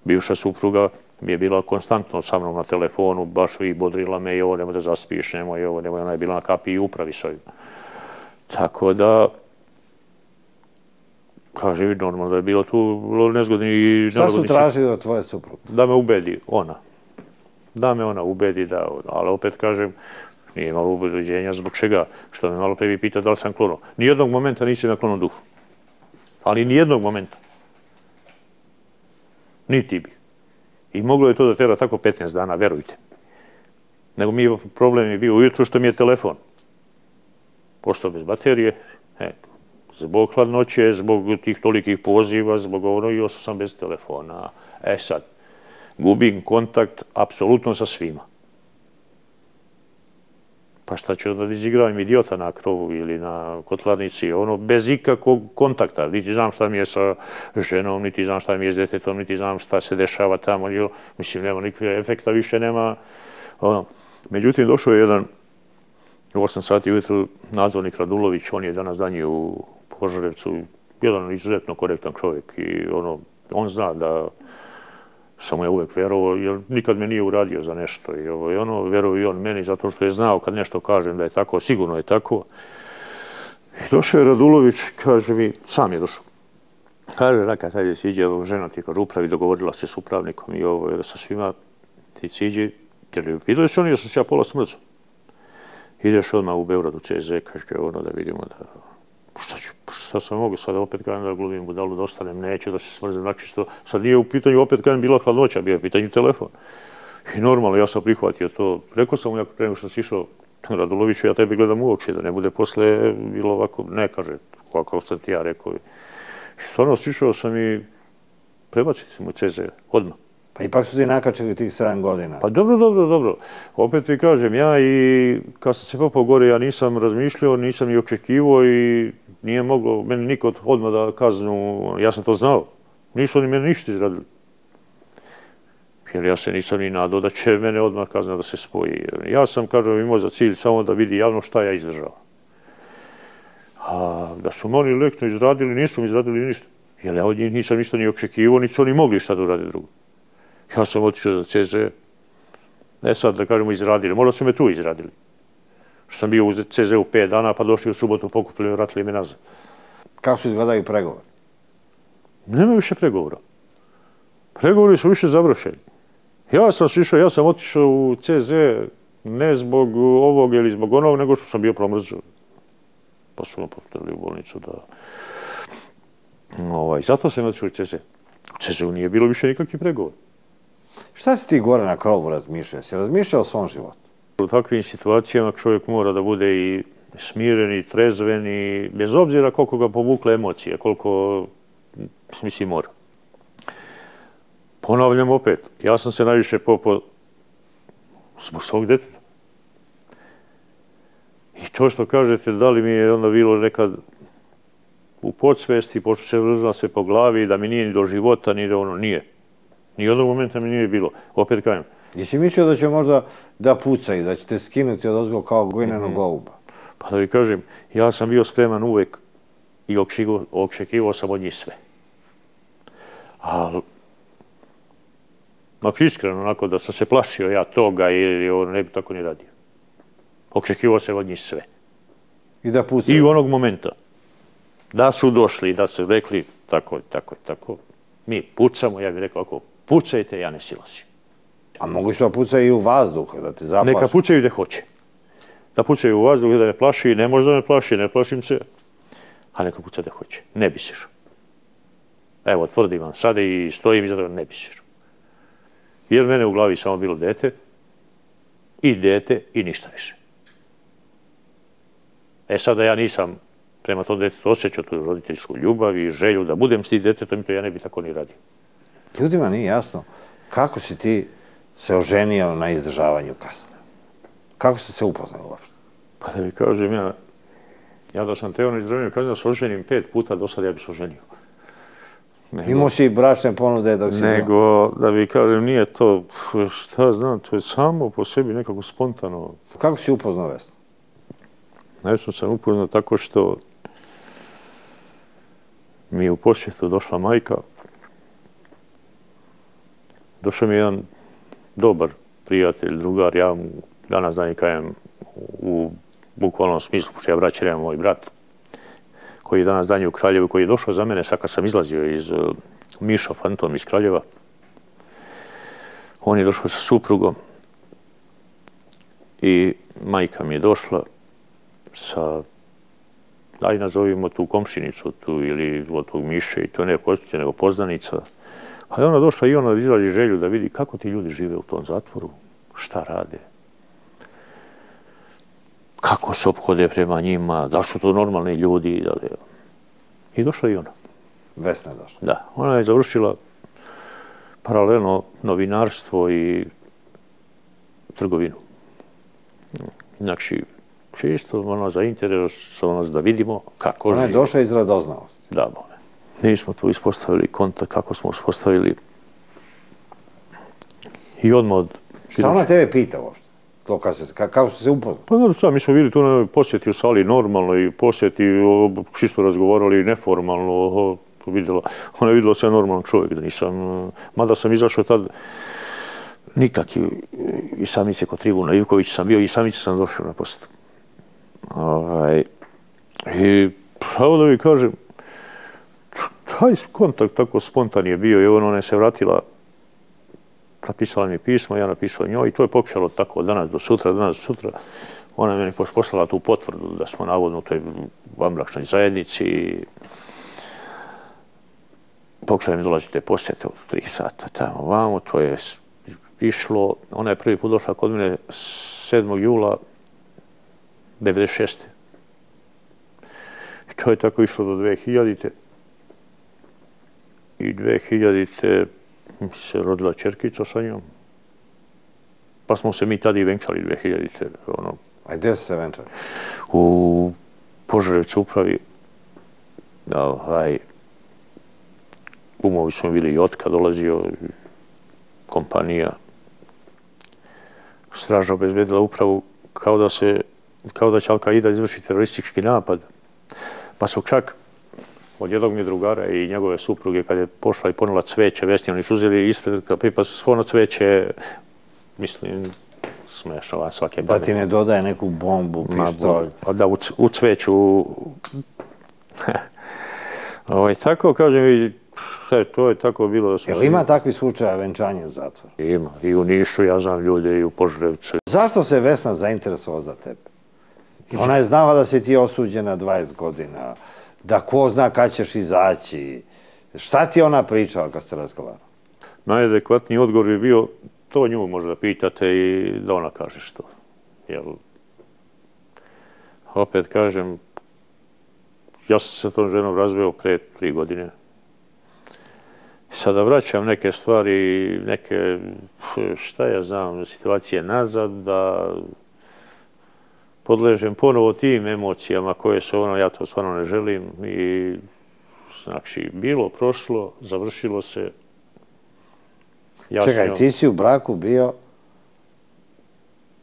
bivša supruga mi je bila konstantno sa mnom na telefonu, baš i bodrila me i ovo nemoj da zaspiš, nemoj ovo, nemoj, ona je bila na kapi i upravi s ovim. Tako da, kaže, normalno da je bilo tu nezgodni i... Šta su tražili od tvoje supruge? Da me ubedi ona. Da me ona ubedi, da, ali opet kažem, nije malo ubeđenja zbog čega, što me malo prvi pita da li sam klonuo. Nijednog momenta nisi na klonom duhu. Ali nijednog momenta. Niti bi. I moglo je to da tera tako 15 dana, verujte. Nego mi problem je bio ujutru što mi je telefon. Postao bez baterije, eto, zbog hladnoće, zbog tih tolikih poziva, zbog ono i ostao sam bez telefona. E sad, gubim kontakt apsolutno sa svima. Pa šta ću da izigravam idiota na krovu ili na kotlarnici, ono, bez ikakvog kontakta. Niti znam šta mi je sa ženom, niti znam šta mi je s detetom, niti znam šta se dešava tamo. Mislim, nema nikakve efekta, više nema. Ono. Međutim, došao je jedan u 8 sati ujutru nadzornik Radulović, on je danas danji u Požarevcu, jedan izuzetno korektan čovjek i ono, on zna da sam ja uvek verovao, jer nikad me nije uradio za nešto. I ovo, i ono, verovao i on meni zato što je znao kad nešto kažem da je tako, sigurno je tako. I došao je Radulović, kaže mi, sam je došao. Kaže, Raka, taj je siđe, žena ti kaže, upravi, dogovorila se s upravnikom i ovo, sa svima ti siđe, jer vidio se oni, jer sam se ja pola smrzu. Ideš odmah u Beogradu, CZ, kaže, ono, da vidimo da, šta ću, šta sam mogu sad opet kažem da glumim budalu, da ostanem, neću da se smrzem, znači što sad nije u pitanju, opet kažem, bila hladnoća, bio je pitanju telefon. I normalno, ja sam prihvatio to. Rekao sam mu, ja prema što sam išao, Raduloviću, ja tebi gledam u oči, da ne bude posle bilo ovako, ne kaže, kako sam ti ja rekao. I stvarno, sišao sam i prebacio sam mu CZ, odmah. Pa ipak su ti nakačili tih 7 godina. Pa dobro, dobro, dobro. Opet vi kažem, ja i kad sam se popao gore, ja nisam razmišljao, nisam ni očekivao i nije moglo meni niko odmah da kaznu, ja sam to znao. Nisu oni meni ništa izradili. Jer ja se nisam ni nadao da će mene odmah kazna da se spoji. Ja sam, kažem, imao za cilj samo da vidi javno šta ja izdržao. A da su oni lekno izradili, nisu mi izradili ništa. Jer ja od njih nisam ništa ni očekivao, nisu oni mogli šta da urade drugo. Ja sam otišao za CZ. Ne sad da kažemo izradili, možda su me tu izradili. Što sam bio u CZ u 5 dana, pa došli u subotu, pokupili i vratili me nazad. Kako su izgledali pregovori? Nema više pregovora. Pregovori su više završeni. Ja sam išao, ja sam otišao u CZ ne zbog ovog ili zbog onog, nego što sam bio promrzio. Pa su me potrebili u bolnicu da... Ovaj, zato sam otišao u CZ. U CZ-u nije bilo više nikakvih pregovora. Šta si ti gore na krovu razmišljao? Si razmišljao o svom životu? U takvim situacijama čovjek mora da bude i smiren i trezven i bez obzira koliko ga povukle emocije, koliko, mislim, mora. Ponavljam opet, ja sam se najviše popao zbog svog deteta. I to što kažete, da li mi je onda bilo nekad u podsvesti, pošto se vrzla sve po glavi, da mi nije ni do života, ni do ono, nije. Ni jednog momenta mi nije bilo. Opet kajem. Jesi mislio da će možda da puca i da ćete skinuti od ozgo kao gojnenog mm -hmm. goluba? Pa da vi kažem, ja sam bio spreman uvek i očekivao sam od njih sve. Ali, mak iskreno, onako da sam se plašio ja toga ili ono ne bi tako ni radio. Očekivao sam od njih sve. I da pucaju? I u onog momenta. Da su došli, da su rekli tako, tako, tako. Mi pucamo, ja bih rekao, ako pucajte, ja ne silazim. A mogu što pucaju i u vazduh, da te zaplašu? Neka pucaju gde hoće. Da pucaju u vazduh, da me plaši, ne može da me plaši, ne plašim se. A neka puca gde hoće. Ne bi se Evo, tvrdim vam sada i stojim iza toga, ne bi se Jer mene u glavi samo bilo dete, i dete, i ništa više. E sada ja nisam prema tom detetu osjećao tu roditeljsku ljubav i želju da budem s tim detetom, to ja ne bi tako ni radio. Ljudima nije jasno kako si ti se oženio na izdržavanju kasne. Kako si se upoznao uopšte? Pa da mi kažem ja, ja da sam teo na izdržavanju kasne, da se oženim pet puta, do sada ja bi se oženio. Nego, Imao si bračne ponude dok si Nego, bio? da bi kažem, nije to, šta znam, to je samo po sebi nekako spontano. Kako si upoznao Vesnu? Najviše sam upoznao tako što mi je u posjetu došla majka, došao mi jedan dobar prijatelj, drugar, ja mu danas dan kajem u bukvalnom smislu, pošto ja vraćam moj brat, koji je danas dan u Kraljevu, koji je došao za mene, sad kad sam izlazio iz uh, Miša Fantom iz Kraljeva, on je došao sa suprugom i majka mi je došla sa, daj nazovimo tu komšinicu tu ili od tog Miše i to ne je nego poznanica, A ona došla i ona izrazi želju da vidi kako ti ljudi žive u tom zatvoru, šta rade, kako se obhode prema njima, da su to normalni ljudi. Da li... I došla i ona. Vesna je došla. Da, ona je završila paralelno novinarstvo i trgovinu. Znači, čisto ono, zainteresovanost ono, da vidimo kako Ona je došla iz radoznalosti. Da, bome. Mi smo tu ispostavili kontakt, kako smo uspostavili i odmah od... Šta ona tebe pita uopšte? To kad se, ka, kako ste se upoznali? Pa sad, mi smo bili tu na posjeti u sali normalno i posjeti, čisto razgovarali neformalno, o, vidjela, ona je vidjela sve normalno čovjek, da nisam, mada sam izašao tad, nikak i, i samice kod Tribuna Ivković sam bio i samice sam došao na posjetu. Ovaj, I pravo da vi kažem, taj kontakt tako spontan je bio i ona je se vratila, napisala mi pismo, ja napisao njoj i to je pokušalo tako danas do sutra, danas do sutra. Ona je meni poslala tu potvrdu da smo navodno u toj vambračnoj zajednici. Pokušala mi dolazite posjete od tri sata tamo vamo, to je išlo, ona je prvi put došla kod mene 7. jula 96. I to je tako išlo do 2000. I 2000. mi se rodila čerkica sa njom. Pa smo se mi tada i venčali 2000. Ono, A gdje ste se venčali? U Požarevcu upravi. Ovaj, umovi smo bili i Jotka dolazio, kompanija. Straža obezbedila upravu kao da se kao da će Al-Qaida izvršiti teroristički napad. Pa su čak od jednog mi drugara i njegove supruge, kad je pošla i ponula cveće, vesni, oni su uzeli ispred kapipa su svono cveće, mislim, smešno vas svake Da ti ne dodaje neku bombu, pištolj. Pa da, u, u cveću. ovaj, tako, kažem, i sve, to je tako bilo. Da smo Jel ima takvi slučaja venčanja u zatvoru? Ima. I u Nišu, ja znam ljude, i u Požrevcu. Zašto se Vesna zainteresovala za tebe? Ona je znala da si ti osuđena 20 godina, da ko zna kad ćeš izaći. Šta ti ona pričala kad ste razgovarali? Najadekvatniji odgovor bi bio, to nju možda pitate i da ona kaže što. Jel, opet kažem, ja sam se tom ženom razveo pre tri godine. Sada vraćam neke stvari, neke, šta ja znam, situacije nazad, da podležem ponovo tim emocijama koje su ono, ja to stvarno ne želim i znači, bilo, prošlo, završilo se. Čekaj, ti si u braku bio,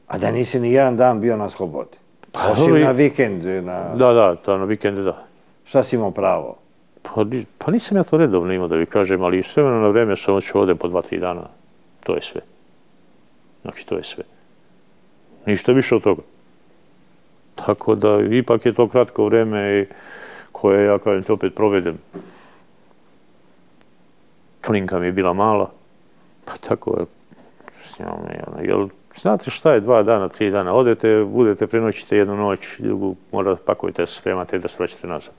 a da nisi ni jedan dan bio na slobodi. Pa, Osim na vikend. Na... Da, da, da, na vikende, da. Šta si imao pravo? Pa, pa nisam ja to redovno imao da vi kažem, ali sve na vreme sam oću ovde po dva, tri dana. To je sve. Znači, to je sve. Ništa više od toga. Tako da, ipak je to kratko vreme koje ja, kažem, ti, opet provedem. Klinka mi je bila mala, pa tako je. Ono, jel, znate šta je dva dana, tri dana? Odete, budete, prenoćite jednu noć, drugu, mora pakujete spremate da se vraćate nazad.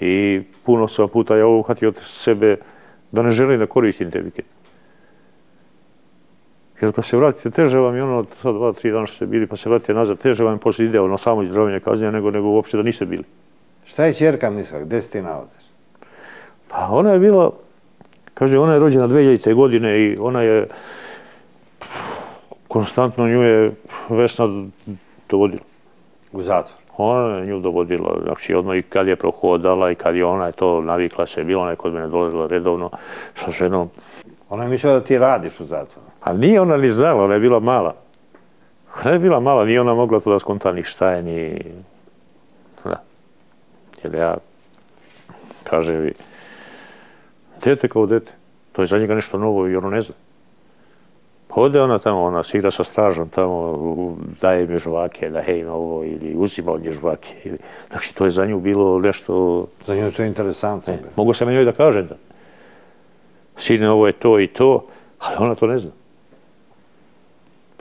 I puno sam puta ja uhvatio od sebe da ne želim da koristim te vikende. Jer kad se vratite, teže vam je ono, sad dva, tri dana što ste bili, pa se vratite nazad, teže vam je posle ide ono samo izdravljanje kaznjenja, nego, nego uopšte da niste bili. Šta je čerka misla? Gde si ti nalaziš? Pa ona je bila, kaže, ona je rođena 2000. godine i ona je konstantno nju je Vesna dovodila. U zatvor? Ona je nju dovodila, znači odmah i kad je prohodala i kad je ona je to navikla se, bila ona je kod mene dolazila redovno sa ženom. Ona je mišljala da ti radiš u zatvoru. A nije ona ni znala, ona je bila mala. Ona je bila mala, nije ona mogla to da skonta ni šta je, ni... Da. Jer ja, kaže vi, dete kao dete, to je za njega nešto novo i ono ne zna. Ode ona tamo, ona se igra sa stražom tamo, daje mi žvake, da hej ovo, ili uzima od nje žvake. Ili... Znači, to je za nju bilo nešto... Za nju je to interesantno. Ne, mogu se njoj da kažem da sine, ovo je to i to, ali ona to ne zna.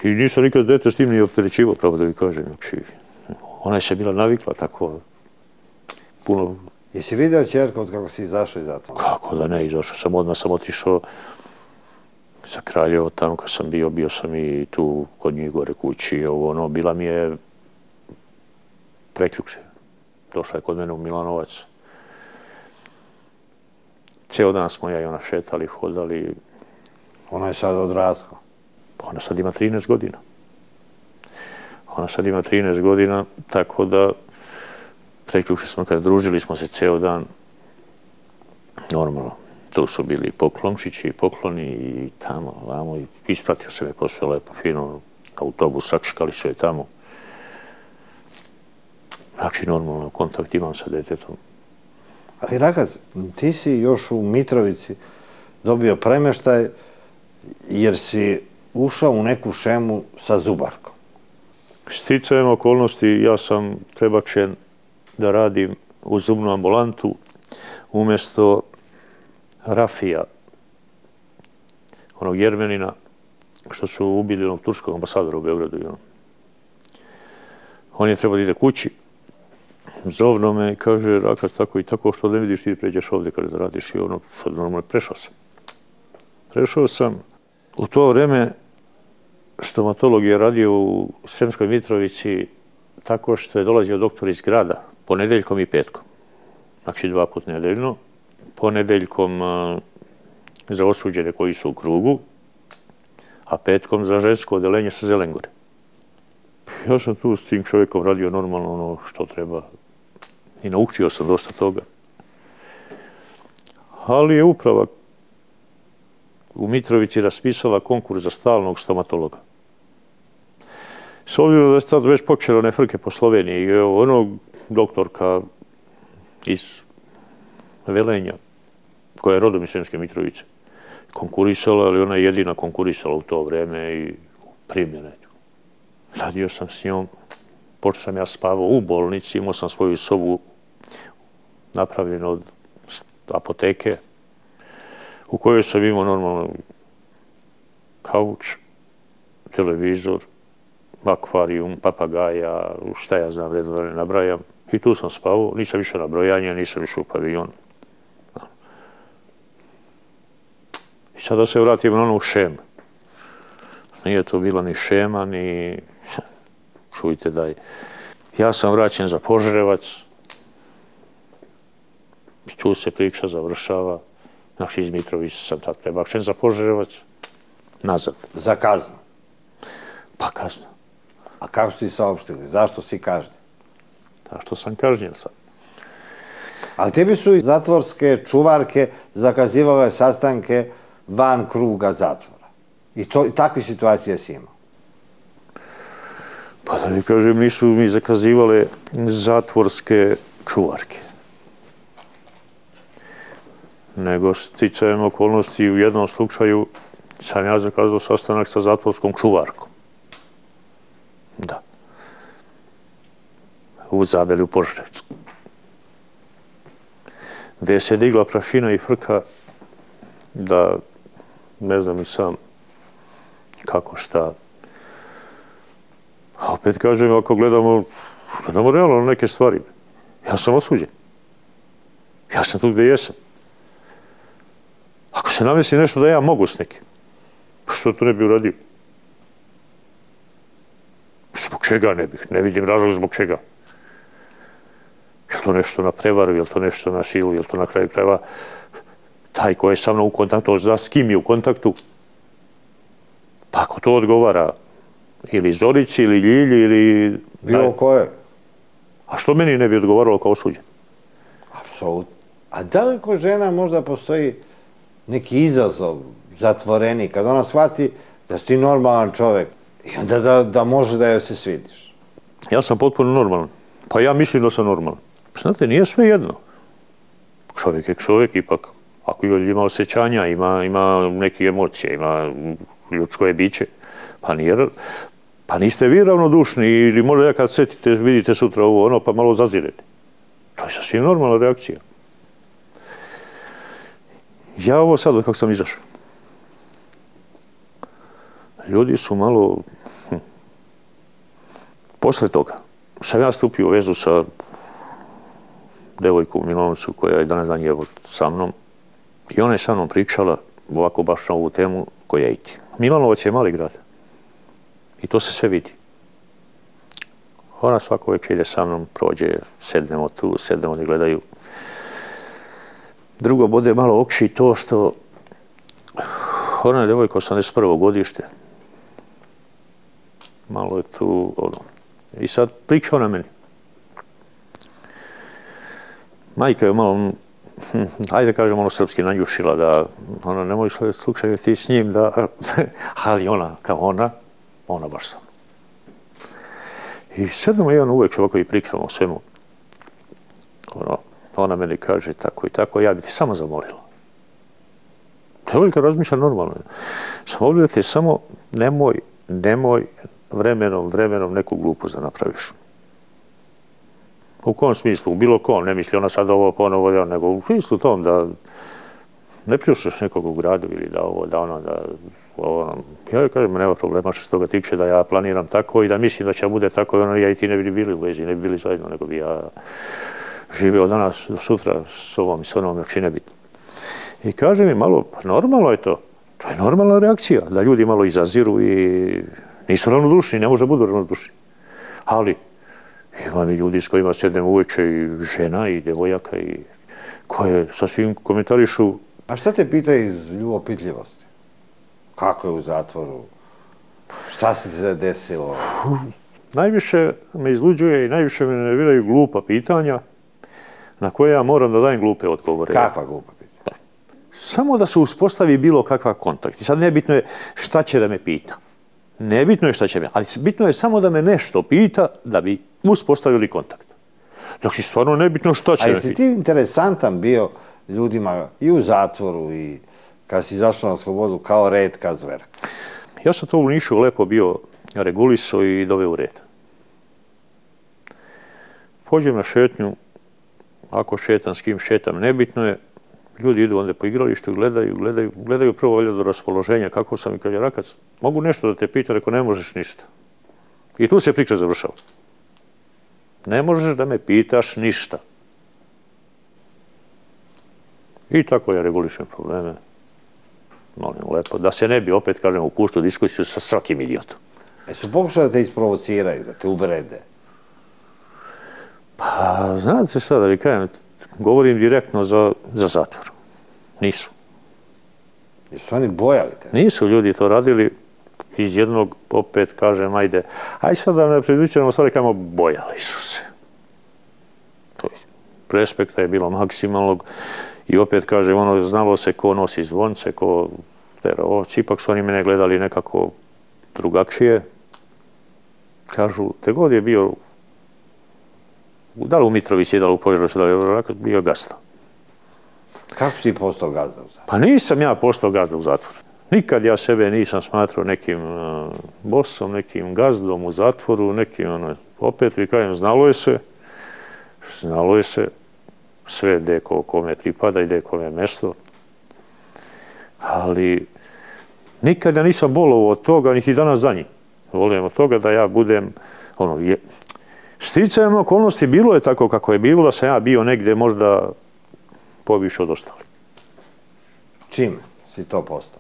I nisam nikad dete s tim ni opterećivo, pravo da vi kažem. Znači, ona je se bila navikla tako puno... Jesi vidio čerka od kako si izašao iz zatvora? Kako da ne, izašao sam, odmah sam otišao za Kraljevo, tamo kad sam bio, bio sam i tu kod njih gore kući, ovo, ono, bila mi je preključe. Došla je kod mene u Milanovac. Cijel dan smo ja i ona šetali, hodali. Ona je sad odrasla. Pa ona sad ima 13 godina. Ona sad ima 13 godina, tako da preključili smo kada družili smo se ceo dan. Normalno, tu su bili poklončići, pokloni i tamo, vamo, i ispratio se me posle lepo, fino, autobus, sakškali je tamo. Znači, normalno, kontakt imam sa detetom. Ali Rakac, ti si još u Mitrovici dobio premeštaj jer si ušao u neku šemu sa zubarkom. Sticajem okolnosti, ja sam prebačen da radim u zubnu ambulantu umjesto Rafija, onog Jermenina, što su ubili onog turskog ambasadora u Beogradu. On je trebao da ide kući, zovno me i kaže, Rakas, tako i tako, što ne vidiš, ti pređeš ovdje kada radiš i ono, sad normalno prešao sam. Prešao sam. U to vreme stomatolog je radio u Sremskoj Mitrovici tako što je dolazio doktor iz grada ponedeljkom i petkom. Znači dva put nedeljno. Ponedeljkom e, za osuđene koji su u krugu, a petkom za žensko odelenje sa Zelengore. Ja sam tu s tim čovjekom radio normalno ono što treba i naučio sam dosta toga. Ali je uprava u Mitrovici raspisala konkurs za stalnog stomatologa. S obzirom da je tad već počelo one frke po Sloveniji, i ono doktorka iz Velenja, koja je rodom iz Sremske Mitrovice, konkurisala, ali ona je jedina konkurisala u to vreme i primjene. Radio sam s njom, počeo sam ja spavao u bolnici, imao sam svoju sobu napravljenu od apoteke, u kojoj sam imao normalno kauč, televizor, akvarijum, papagaja, šta ja znam, redno da ne nabrajam. I tu sam spavao, nisam više na brojanje, nisam više u pavion. I sada se vratim na onu šem. Nije to bila ni šema, ni... Čujte daj. Ja sam vraćen za Požarevac. I tu se priča završava. Znači, iz Mitrovića sam tad prebačen za Požarevac. Nazad. Za kaznu? Pa kaznu. A kako ste ti saopštili? Zašto si kažnjen? Zašto sam kažnjen sad? Ali tebi su i zatvorske čuvarke zakazivale sastanke van kruga zatvora. I to, takve situacije si imao. Pa da mi kažem, nisu mi zakazivale zatvorske čuvarke. Nego sticajem okolnosti u jednom slučaju sam ja zakazao sastanak sa zatvorskom čuvarkom. Da. U Zabeli u Požrevcu. Gde se digla prašina i frka da ne znam i sam kako šta. A opet kažem, ako gledamo, gledamo realno neke stvari, ja sam osuđen. Ja sam tu gde jesam. Ako se namesi nešto da ja mogu s nekim, što to ne bi uradio? Zbog čega ne bih? Ne vidim razlog zbog čega. Je to nešto na prevaru, je to nešto na silu, je to na kraju krajeva taj koji je sa mnom u kontaktu, zna s kim je u kontaktu, pa ako to odgovara ili Zorici, ili Ljilji, ili... Bilo koje. A što meni ne bi odgovaralo kao suđen? Apsolutno. A da li ko žena možda postoji neki izazov zatvoreni, kad ona shvati da si ti normalan čovek i onda da, da može da joj se svidiš? Ja sam potpuno normalan. Pa ja mislim da sam normalan. Znate, nije sve jedno. Čovjek je čovjek, ipak ako ima osjećanja, ima, ima neke emocije, ima ljudsko je biće, pa nije, pa niste vi ravnodušni ili možda ja kad setite, vidite sutra ovo, ono, pa malo zazirete. To je sasvim normalna reakcija. Ja ovo sad, kako sam izašao, ljudi su malo, posle toga, sam ja stupio u vezu sa devojkom Milonovcu koja je danas dan je sa mnom, I ona je sa mnom pričala ovako baš na ovu temu koja je iti. Milanovac je mali grad. I to se sve vidi. Ona svako večer ide sa mnom, prođe, sednemo tu, sednemo, oni gledaju. Drugo, bude malo okši to što ona je devojka 81. godište. Malo je tu, ono, I sad priča ona meni. Majka je malo, hm, ajde kažem ono srpski nanjušila da ono nemoj slučaj ti s njim da, ali ona kao ona, ona baš sam. I sednemo jedan uvek ovako i pričamo o svemu. Ono, ona meni kaže tako i tako, ja bi ti samo zamolila. Devojka razmišlja normalno. Samo da te samo nemoj, nemoj vremenom, vremenom neku glupost da napraviš. U kom smislu? U bilo kom, ne misli ona sad ovo ponovo, nego u smislu tom da ne pljušaš nekog u gradu ili da ovo, da ono, da ono. ja joj kažem, nema problema što se toga tiče da ja planiram tako i da mislim da će bude tako, ono, ja i ti ne bi bili u vezi, ne bi bili zajedno, nego bi ja živeo danas do sutra s ovom i s onom, jak će ne biti. I kaže mi malo, pa normalno je to, to je normalna reakcija, da ljudi malo izaziru i nisu ravnodušni, ne može da budu ravnodušni. Ali, ima mi ljudi s kojima sedem uveče i žena i devojaka i koje sasvim komentarišu. Pa šta te pita iz ljubopitljivosti? Kako je u zatvoru? Šta se ti desilo? Najviše me izluđuje i najviše me nerviraju glupa pitanja na koje ja moram da dajem glupe odgovore. Kakva glupa pitanja? Samo da se uspostavi bilo kakva kontakt. I sad nebitno je šta će da me pita. Nebitno je šta će me, ali bitno je samo da me nešto pita da bi uspostavili kontakt. Je stvarno nebitno šta će me pita. A jesi ti interesantan bio ljudima i u zatvoru i kad si izašao na slobodu kao red, kao zver? Ja sam to u Nišu lepo bio regulisao i doveo u red. Pođem na šetnju, ako šetam s kim šetam, nebitno je, ljudi idu onda po igralištu, gledaju, gledaju, gledaju prvo valjda do raspoloženja, kako sam i kad je rakac, mogu nešto da te pita, reko ne možeš ništa. I tu se priča završava. Ne možeš da me pitaš ništa. I tako ja regulišem probleme. Molim lepo, da se ne bi opet, kažem, upuštao diskusiju sa svakim idiotom. E su pokušali da te isprovociraju, da te uvrede? Pa, znate šta da vi kajem, govorim direktno za, za zatvor. Nisu. Jesu oni bojali te? Nisu ljudi to radili iz jednog, opet kažem, ajde, aj sad da ne predvičamo stvari kamo bojali su se. To je, respekta je bilo maksimalnog i opet kažem, ono, znalo se ko nosi zvonce, ko tera ovci, ipak su oni mene gledali nekako drugačije. Kažu, te god je bio da li u Mitrovici, da li u Požaru, da li u bio gazda. Kako si ti postao gazda u zatvoru? Pa nisam ja postao gazda u zatvoru. Nikad ja sebe nisam smatrao nekim uh, bosom, nekim gazdom u zatvoru, nekim, ono, opet vi kajem, znalo je se, znalo je se sve gde ko, kome pripada i gde kome mesto. Ali nikada nisam bolovo od toga, niti danas za njim. Volim od toga da ja budem, ono, je, Sticajem okolnosti bilo je tako kako je bilo, da sam ja bio negde možda poviše od ostali. Čim si to postao?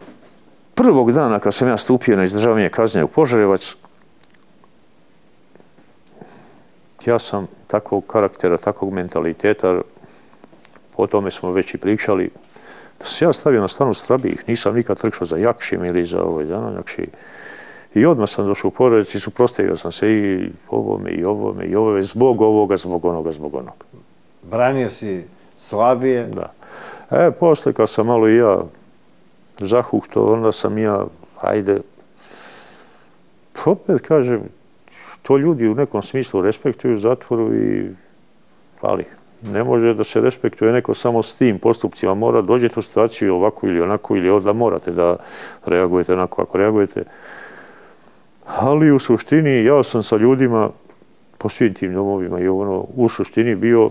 Prvog dana kad sam ja stupio na izdržavanje kazne u Požarevac, ja sam takvog karaktera, takvog mentaliteta, o tome smo već i pričali, da se ja stavio na stranu strabijih, nisam nikad trkšao za jakšim ili za ovaj dana, znači, I odmah sam došao u porodic i suprostavio sam se i ovome, i ovome, i ovome, zbog ovoga, zbog onoga, zbog onoga. Branio si slabije? Da. E, posle kad sam malo i ja zahuhto, onda sam ja, ajde, opet kažem, to ljudi u nekom smislu respektuju u zatvoru i, ali, ne može da se respektuje neko samo s tim postupcima, mora dođete u situaciju ovako ili onako, ili da morate da reagujete onako ako reagujete. Ali u suštini ja sam sa ljudima po svim tim domovima i ono, u suštini bio,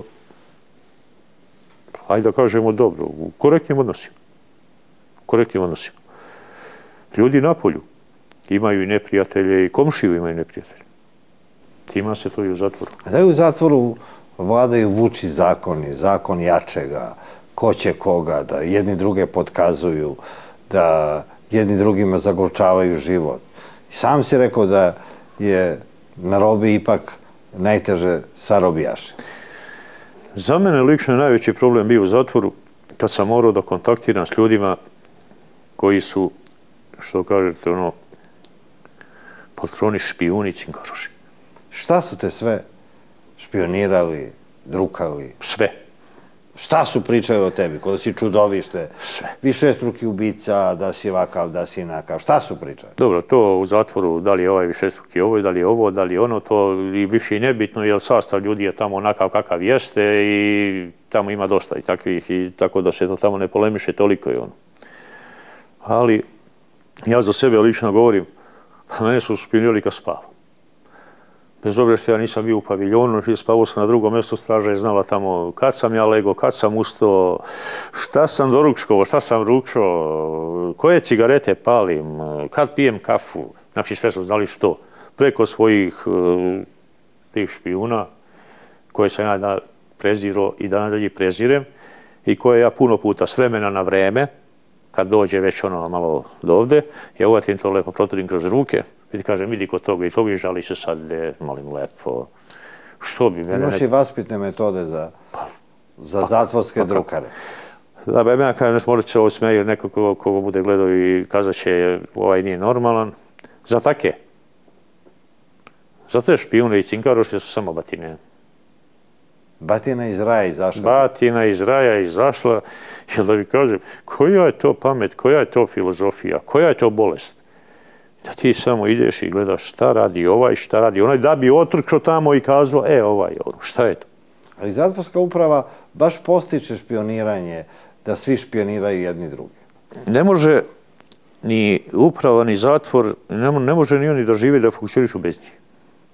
hajde da kažemo dobro, u korektnim odnosima. Korektnim odnosima. Ljudi na polju imaju i neprijatelje i komšiju imaju neprijatelje. Tima se to i u zatvoru. Da je u zatvoru vladaju vuči zakoni, zakon jačega, ko će koga, da jedni druge podkazuju, da jedni drugima zagorčavaju život. Sam si rekao da je na robi ipak najteže sa robijaše. Za mene lično je najveći problem bio u zatvoru kad sam morao da kontaktiram s ljudima koji su, što kažete, ono, patroni špijuni cingaroši. Šta su te sve špionirali, drukali? Sve. Šta su pričali o tebi? Kod si čudovište, više struki ubica, da si ovakav, da si nakav. Šta su pričali? Dobro, to u zatvoru, da li je ovaj višestruki ovo, da li je ovo, da li je ono, to i više i nebitno, jer sastav ljudi je tamo onakav kakav jeste i tamo ima dosta i takvih, i tako da se to tamo ne polemiše toliko i ono. Ali, ja za sebe lično govorim, pa mene su špionirali kad spavam. Bez obzira što ja nisam bio u paviljonu, spavao sam na drugom mjestu, straža je znala tamo kad sam ja lego, kad sam ustao, šta sam doručkovo, šta sam ručao, koje cigarete palim, kad pijem kafu. Znači sve su znali što. Preko svojih e, tih špijuna koje sam ja da prezirao i da nadalje prezirem i koje ja puno puta s vremena na vreme, kad dođe već ono malo do ovde, ja uvatim to lepo, proturim kroz ruke, i kažem, vidi kod toga i toga i žali se sad, de, molim lepo, što bi mene... Imaš i vaspitne metode za, za zatvorske drukare. Da, ba ja kažem, možda će ovo smeju neko kogo, kogo bude gledao i kazat će ovaj nije normalan. Za take. Za te špijune i cinkaroše su samo batine. Batina iz raja izašla. Batina iz raja izašla. Jel da vi kažem, koja je to pamet, koja je to filozofija, koja je to bolest? Da ti samo ideš i gledaš šta radi ovaj, šta radi onaj, da bi otrčao tamo i kazao, e, ovaj, ono, šta je to? Ali zatvorska uprava baš postiče špioniranje, da svi špioniraju jedni drugi. Ne može ni uprava, ni zatvor, ne može ni oni da žive da funkcionišu bez njih.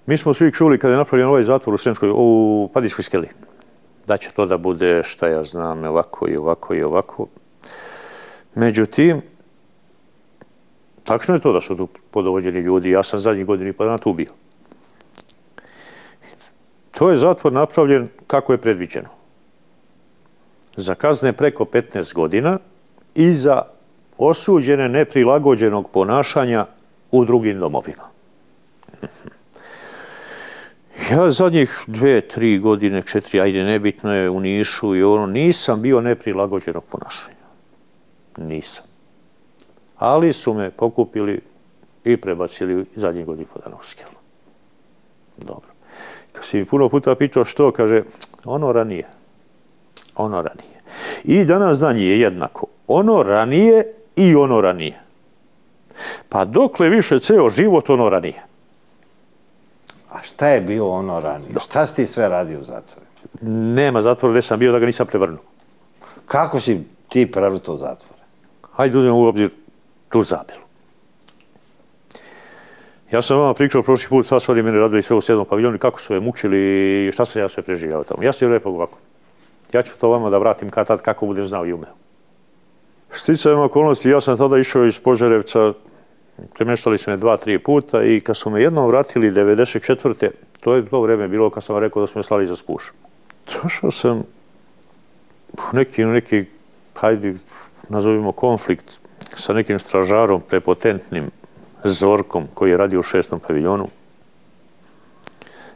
Mi smo svi čuli kada je napravljen ovaj zatvor u Sremskoj, u Padijskoj skeli, da će to da bude, šta ja znam, ovako i ovako i ovako. Međutim, tačno je to da su tu podovođeni ljudi. Ja sam zadnjih godina i pa dana tu bio. To je zatvor napravljen kako je predviđeno. Za kazne preko 15 godina i za osuđene neprilagođenog ponašanja u drugim domovima. Ja zadnjih dve, tri godine, četiri, ajde, nebitno je u Nišu i ono, nisam bio neprilagođenog ponašanja. Nisam. Ali su me pokupili i prebacili zadnjih godina po dana u skelu. Dobro. Kad si mi puno puta pitao što, kaže, ono ranije. Ono ranije. I danas dan je jednako. Ono ranije i ono ranije. Pa dokle više ceo život ono ranije. A šta je bio ono ranije? Šta si ti sve radio u zatvoru? Nema zatvora gdje sam bio da ga nisam prevrnuo. Kako si ti prevrtao zatvore? Hajde uzmemo u obzir tu zabilu. Ja sam vama pričao prošli put, sad su oni mene radili sve u sedmom paviljonu, kako su je mučili i šta sam ja sve preživljao tamo. Ja sam lepo ovako. Ja ću to vama da vratim kad tad kako budem znao i umeo. Sticajem okolnosti, ja sam tada išao iz Požarevca, premeštali su me dva, tri puta i kad su me jednom vratili 94. To je to vreme bilo kad sam rekao da su me slali za spuš. Došao sam u neki, neki, hajde, nazovimo konflikt sa nekim stražarom prepotentnim Zorkom koji je radio u šestom paviljonu,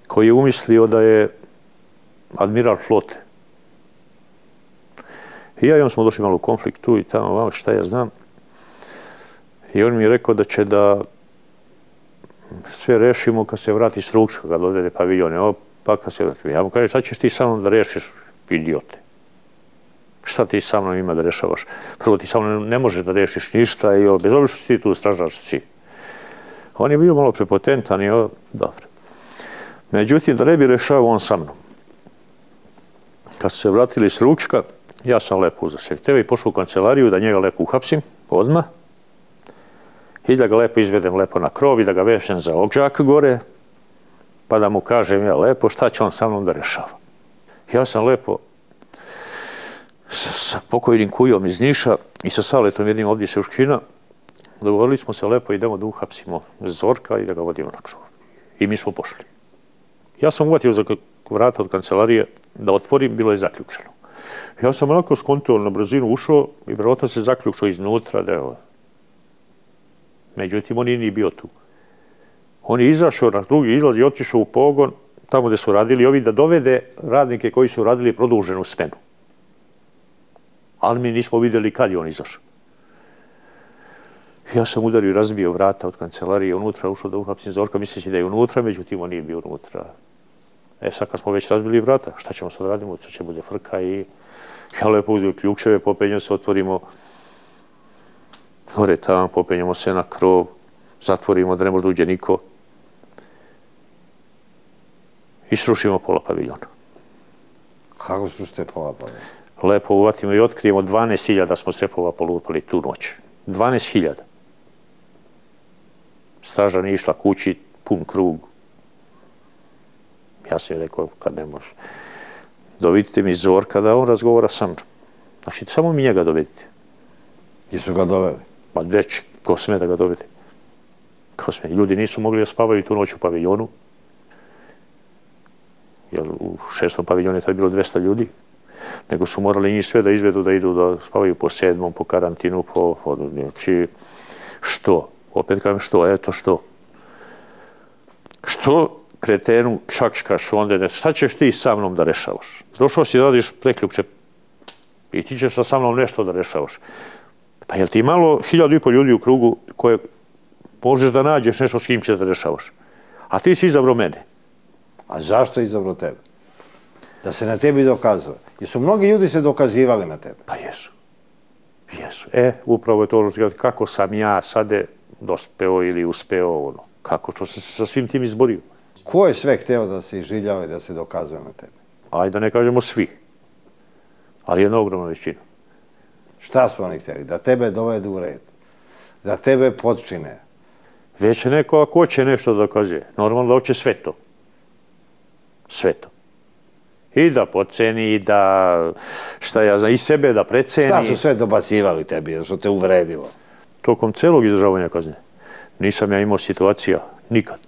koji je umislio da je admiral flote. I ja i on smo došli malo u konflikt tu i tamo, vamo šta ja znam. I on mi je rekao da će da sve rešimo kad se vrati s ručka, kad odvede paviljone. O, pa kad se vrati. Ja mu kažem, šta ćeš ti sa mnom da rešiš, idiote? Šta ti sa mnom ima da rešavaš? Prvo, ti sa mnom ne možeš da rešiš ništa i bez obzira što si ti tu stražaš si. On je bio malo prepotentan i dobro. Međutim, da ne bi rešao on sa mnom. Kad se vratili s ručka, ja sam lepo uzao sektere i pošao u kancelariju da njega lepo uhapsim odmah i da ga lepo izvedem lepo na krov i da ga vešem za ogžak gore, pa da mu kažem ja lepo šta će on sa mnom da rešava. Ja sam lepo sa, sa pokojnim kujom iz Niša i sa Saletom jednim ovdje se uškina, dogovorili smo se lepo idemo da uhapsimo Zorka i da ga vodimo na krov. I mi smo pošli. Ja sam uvatio za vrata od kancelarije da otvorim, bilo je zaključeno. Ja sam onako skontio na brzinu ušao i vjerojatno se zaključio iznutra da je ovo. Međutim, on nije bio tu. On je izašao na drugi izlaz i otišao u pogon tamo gde su radili ovi da dovede radnike koji su radili produženu smenu. Ali mi nismo vidjeli kad je on izašao. Ja sam udario i razbio vrata od kancelarije, unutra ušao da uhapsim Zorka, misleći da je unutra, međutim on nije bio unutra. E sad kad smo već razbili vrata, šta ćemo sad radimo? Sad će bude frka i ja lepo uzim ključeve, popenjam se, otvorimo gore tamo, popenjamo se na krov, zatvorimo da ne može uđe niko i srušimo pola paviljona. Kako srušite pola paviljona? Lepo uvatimo i otkrijemo 12.000 smo strepova polupali tu noć. 12.000. Straža nije išla kući, pun krug. Ja sam rekao, kad ne može. Dovidite mi Zorka da on razgovara sa mnom. Znači, samo mi njega dovedite. Gdje su ga doveli? Pa već, ko sme da ga dovede? Ko sme? Ljudi nisu mogli da spavaju tu noć u paviljonu. Jer u šestom paviljonu je tada bilo 200 ljudi. Nego su morali njih sve da izvedu, da idu da spavaju po sedmom, po karantinu, po... po znači, što? Opet kažem što, eto što. Što kretenu čačkaš onda, ne, šta ćeš ti sa mnom da rešavaš? Došao si da radiš preključe i ti ćeš sa mnom nešto da rešavaš. Pa jel ti malo hiljadu i pol ljudi u krugu koje možeš da nađeš nešto s kim će da rešavaš? A ti si izabrao mene. A zašto izabrao tebe? Da se na tebi dokazuje. Jesu mnogi ljudi se dokazivali na tebe? Pa jesu. Jesu. E, upravo je to ono kako sam ja sade dospeo ili uspeo ono. Kako što se sa svim tim izborio. Ko je sve hteo da se ižiljava i da se dokazuje na tebe? Ajde da ne kažemo svi. Ali jedna ogromna većina. Šta su oni htjeli? Da tebe dovedu u red. Da tebe podčine. Već neko ako hoće nešto da normalno da hoće sve to. Sve to. I da poceni, i da, šta ja znam, i sebe da preceni. Šta su sve dobacivali tebi, što te uvredilo? Tokom celog izdržavanja kazne nisam ja imao situacija, nikad.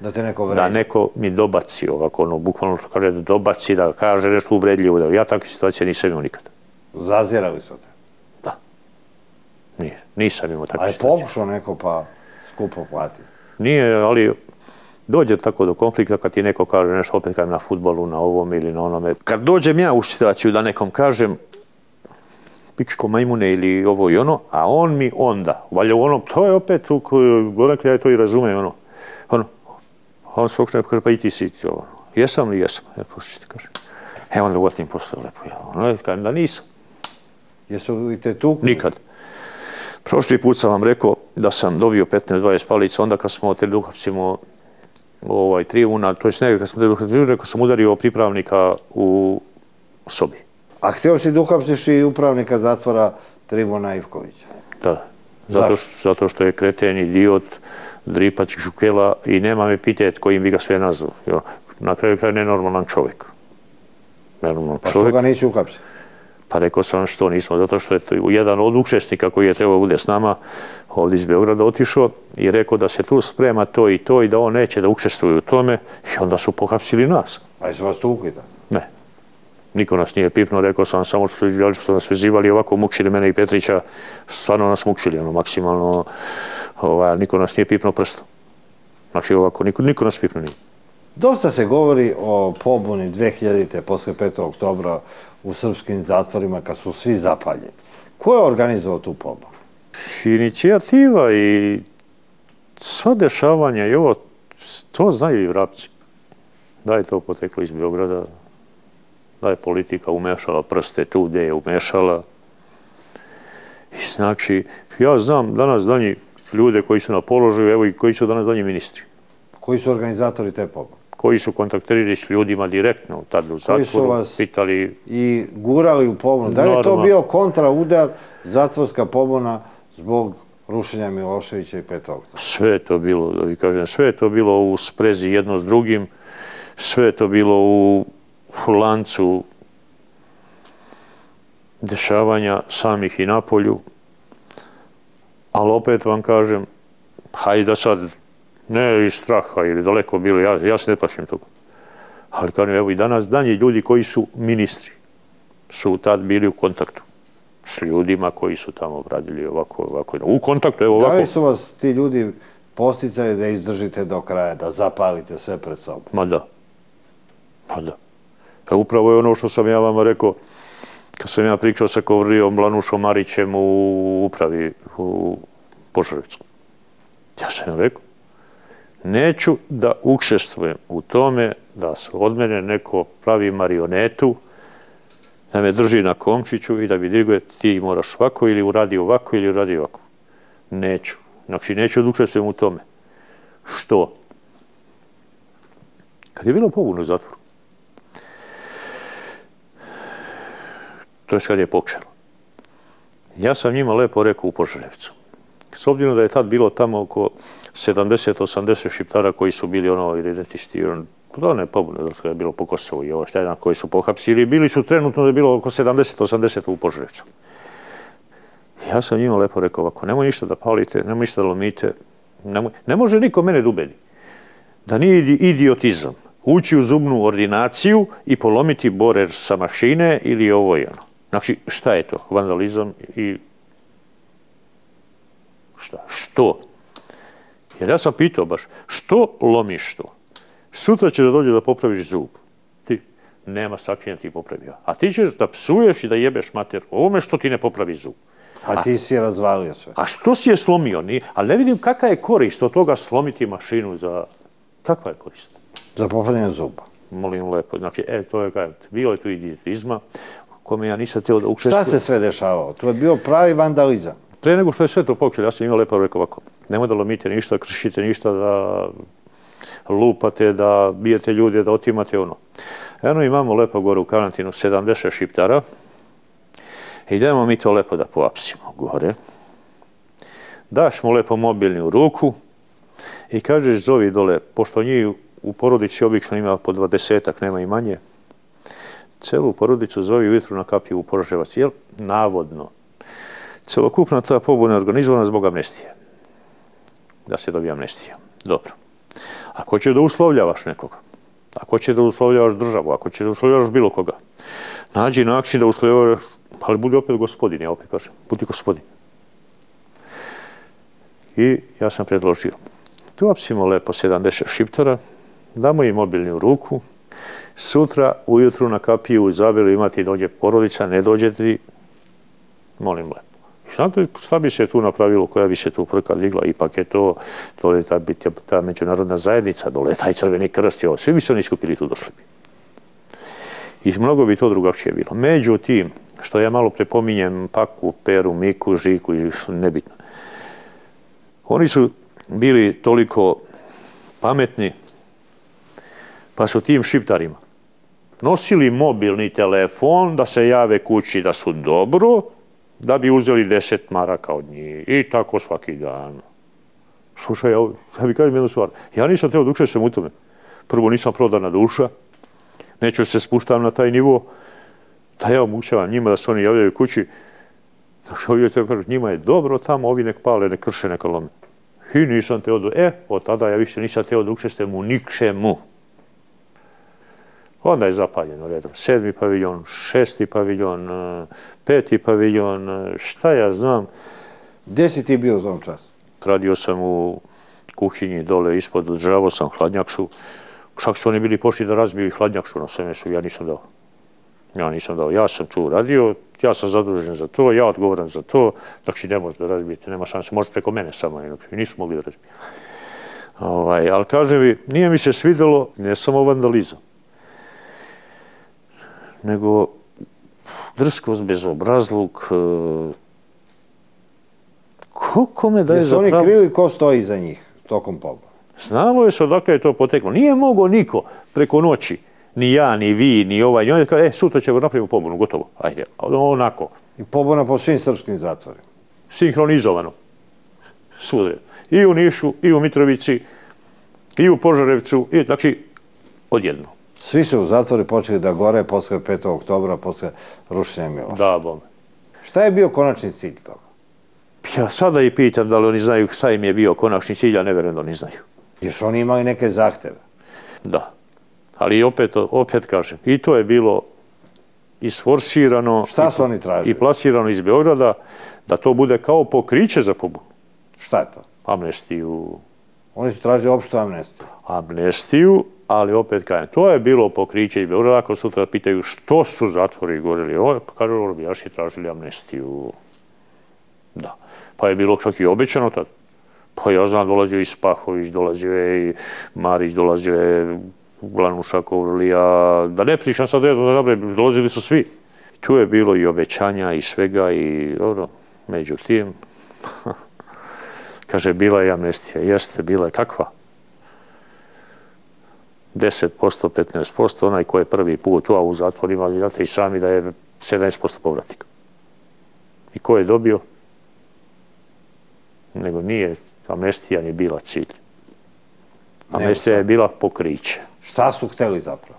Da te neko vređa? Da neko mi dobaci ovako, ono, bukvalno što kaže, da dobaci, da kaže nešto uvredljivo. Ja takve situacije nisam imao nikad. Zazirali su te? Da. Nije, nisam imao takve situacije. A je pokušao neko pa skupo plati? Nije, ali dođe tako do konflikta kad ti neko kaže nešto opet kažem na futbolu, na ovom ili na onome. Kad dođem ja u situaciju da nekom kažem pičko majmune ili ovo i ono, a on mi onda, valja ono, to je opet, godak ja to i razumijem, ono, ono, on se okreće, kaže, pa i ti si, ono, jesam li jesam, ja pušću ti kažem. E onda uvatim posto lepo, ja, ono, kažem da nisam. Jesu li te tu? Nikad. Prošli put sam vam rekao da sam dobio 15-20 palica, onda kad smo oteli uhapsimo ovaj, tribuna, to je nekaj kad smo oteli uhapsimo, rekao sam udario pripravnika u sobi. A htio si da uhapsiš i upravnika zatvora Trivona Ivkovića? Da, zato što, zato što je kreten idiot, dripac žukela i nema me pitet kojim bi ga sve nazvao. Na kraju kraju nenormalan čovjek. Nenormalan pa čovjek. što ga nisi uhapsio? Pa rekao sam što nismo, zato što je to jedan od učesnika koji je trebao bude s nama ovdje iz Beograda otišao i rekao da se tu sprema to i to i da on neće da učestvuje u tome i onda su pohapsili nas. Pa jesu vas tukli da? Ne. Niko nas nije pipnuo, rekao sam samo što su što nas vezivali ovako, mučili mene i Petrića, stvarno nas mučili, ono, maksimalno, ovaj, niko nas nije pipnuo prstom. Znači ovako, niko, niko nas pipnuo nije. Dosta se govori o pobuni 2000. posle 5. oktobra u srpskim zatvorima kad su svi zapaljeni. Ko je organizovao tu pobunu? Inicijativa i sva dešavanja i ovo, to znaju i vrapci. Da je to poteklo iz Beograda, da je politika umešala prste tu gdje je umešala. I znači, ja znam danas danji ljude koji su na položaju, evo i koji su danas danji ministri. Koji su organizatori te pobune? Koji su kontaktirali s ljudima direktno, tad u zatvoru, koji su vas pitali... i gurali u pobunu. Da li je to bio kontraudar, zatvorska pobuna zbog rušenja Miloševića i Petog? Sve je to bilo, da vi kažem, sve je to bilo u sprezi jedno s drugim, sve je to bilo u lancu dešavanja samih i na polju. Ali opet vam kažem, hajde da sad, ne iz straha ili daleko bilo, ja, ja se ne plašim toga. Ali kažem, evo i danas danji ljudi koji su ministri su tad bili u kontaktu s ljudima koji su tamo radili ovako, ovako, u kontaktu, evo ovako. Da li su vas ti ljudi posticali da izdržite do kraja, da zapalite sve pred sobom? Ma da. Ma da. Pa upravo je ono što sam ja vama rekao, kad sam ja pričao sa Kovrijom Blanušom Marićem u upravi, u Požarevcu. Ja sam rekao, neću da učestvujem u tome da se od mene neko pravi marionetu, da me drži na komčiću i da mi diriguje ti moraš ovako ili uradi ovako ili uradi ovako. Neću. Znači, neću da učestvujem u tome. Što? Kad je bilo pobunu u zatvoru, to je kad je počelo. Ja sam njima lepo rekao u Požarevcu. S obzirom da je tad bilo tamo oko 70-80 šiptara koji su bili ono identisti, ono, da ne pobune, da je bilo po Kosovu i ovo šta jedan koji su pohapsili, bili su trenutno da je bilo oko 70-80 u Požarevcu. Ja sam njima lepo rekao ovako, nemoj ništa da palite, nemoj ništa da lomite, nemoj, ne može niko mene da ubedi da nije idiotizam ući u zubnu ordinaciju i polomiti borer sa mašine ili ovo i ono. Znači, šta je to? Vandalizam i... Šta? Što? Jer ja sam pitao baš, što lomiš to? Sutra će da dođe da popraviš zub. Ti, nema sakšenja ti popravio. A ti ćeš da psuješ i da jebeš mater ovome što ti ne popravi zub. A ti si je razvalio sve. A što si je slomio? Ni, ali ne vidim kakva je korist od toga slomiti mašinu za... Kakva je korist? Za popravljanje zuba. Molim lepo. Znači, e, to je kaj, bilo je tu idiotizma, kome ja nisam teo da učestvujem. Šta se sve dešavao? To je bio pravi vandalizam. Pre nego što je sve to počelo, ja sam imao lepo rekao ovako, nemoj da lomite ništa, kršite ništa, da lupate, da bijete ljude, da otimate ono. Eno imamo lepo gore u karantinu 70 šiptara, idemo mi to lepo da poapsimo gore. Daš mu lepo mobilni u ruku i kažeš zovi dole, pošto njih u porodici obično ima po dvadesetak, nema i manje, celu porodicu zovi ujutru na kapiju u Poževac, jel? Navodno. Celokupna ta pobuna je organizovana zbog amnestije. Da se dobije amnestija. Dobro. Ako će da uslovljavaš nekoga, ako će da uslovljavaš državu, ako će da uslovljavaš bilo koga, nađi način da uslovljavaš, ali budi opet gospodin, ja opet kažem, budi gospodin. I ja sam predložio, tu apsimo lepo 70 šiptara, damo im mobilni u ruku, sutra ujutru na kapiju u Izabelu imati dođe porodica, ne dođe ti, molim lepo. Znate šta bi se tu napravilo, koja bi se tu prka digla, ipak je to, to je ta, biti, ta međunarodna zajednica, dole taj crveni krst, ovo, svi bi se oni skupili tu došli bi. I mnogo bi to drugačije bilo. Međutim, što ja malo prepominjem Paku, Peru, Miku, Žiku nebitno. Oni su bili toliko pametni, pa su tim šiptarima nosili mobilni telefon da se jave kući da su dobro, da bi uzeli deset maraka od njih. I tako svaki dan. Slušaj, ja, ja bi kažem jednu stvar. Ja nisam teo da sam u tome. Prvo, nisam prodana duša. Neću se spuštam na taj nivo. Da ja omućavam njima da se oni javljaju kući. Dakle, ovi te kažu, njima je dobro tamo, ovi nek pale, nek krše, nek lome. I nisam teo da... E, od tada ja više nisam teo da učestvujem u ničemu. Onda je zapaljeno redom. Sedmi paviljon, šesti paviljon, e, peti paviljon, e, šta ja znam. Gdje si ti bio u tom času? Radio sam u kuhinji dole ispod, održavao sam hladnjakšu. Čak su oni bili pošli da razbiju i hladnjakšu na semesu, ja nisam dao. Ja nisam dao. Ja sam tu radio, ja sam zadužen za to, ja odgovoram za to. Znači, ne može da razbijete, nema šanse. Može preko mene samo, inače. Nisu mogli da razbiju. Ovaj, ali kažem vi, nije mi se svidelo, ne samo vandalizam nego drskost, bezobrazluk, e, ko kome daje za pravo... Jesu oni krivi ko stoji za njih tokom pobora? Znalo je se odakle je to poteklo. Nije mogo niko preko noći, ni ja, ni vi, ni ovaj, ni on je kao, e, sutra ćemo napraviti pobunu, gotovo. Ajde, onako. I pobuna po svim srpskim zatvorima? Sinhronizovano. Svude. I u Nišu, i u Mitrovici, i u Požarevcu, i, znači, odjedno. Svi su u zatvori počeli da gore posle 5. oktobra, posle rušenja Miloša. Da, bome. Šta je bio konačni cilj toga? Ja sada i pitam da li oni znaju šta im je bio konačni cilj, ja ne verujem da oni znaju. Jer su oni imali neke zahteve. Da. Ali opet, opet kažem, i to je bilo isforsirano Šta su oni tražili? i plasirano iz Beograda da to bude kao pokriće za pobunu. Šta je to? Amnestiju. Oni su tražili opštu amnestiju. Amnestiju, ali opet kajem, to je bilo pokriće i bilo ako sutra pitaju što su zatvori gorili, ovo, pa kažu, ovo jaši tražili amnestiju. Da. Pa je bilo čak i obećano tad. Pa ja znam, dolazio i Spahović, dolazio je i Marić, dolazio je Glanuša Kovrlija, da ne pričam sad redno, dolazili su svi. Tu je bilo i obećanja i svega i dobro, međutim, kaže, bila je amnestija, jeste, bila je kakva? 10%, 15%, onaj ko je prvi put u ovu zatvor ima, vidite i sami da je 17% povratnika. I ko je dobio? Nego nije, amnestija nije bila cilj. Amnestija je bila pokriće. Šta su hteli zapravo?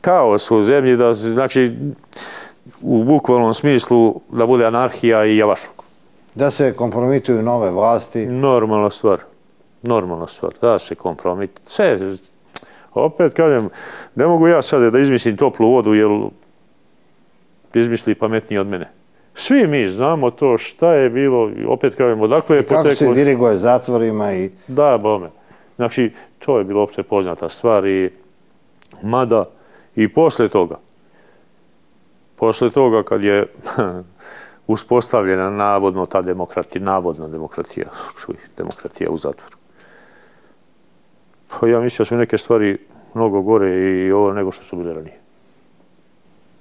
Kaos u zemlji, da, znači, u bukvalnom smislu da bude anarhija i javašuk. Da se kompromituju nove vlasti? Normalna stvar. Normalna stvar. Da se kompromituju. Sve, opet kažem, ne mogu ja sad da izmislim toplu vodu, jer izmisli pametniji od mene. Svi mi znamo to šta je bilo, opet kažem, odakle je poteklo... I kako se diriguje zatvorima i... Da, bome. Znači, to je bilo opće poznata stvar i mada i posle toga, posle toga kad je uspostavljena navodno ta demokratija, navodna demokratija, demokratija u zatvoru. Pa ja mislim da su neke stvari mnogo gore i ovo nego što su bile ranije.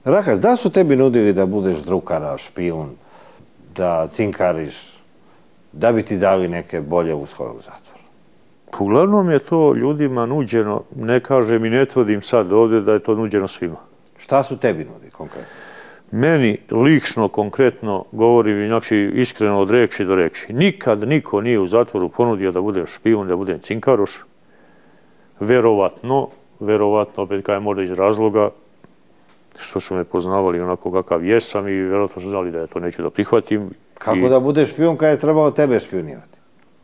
Rakas, da su tebi nudili da budeš drukara, špijun, da cinkariš, da bi ti dali neke bolje uslove u zatvoru? Uglavnom je to ljudima nuđeno, ne kažem i ne tvrdim sad ovdje da je to nuđeno svima. Šta su tebi nudi konkretno? Meni lično, konkretno, govorim znači iskreno od reči do reči. Nikad niko nije u zatvoru ponudio da budem špijun, da budem cinkaroš. Verovatno, verovatno, opet kaj možda iz razloga, što su me poznavali onako kakav jesam i vjerojatno su znali da ja to neću da prihvatim. Kako da budeš špijun kada je trebao tebe špionirati?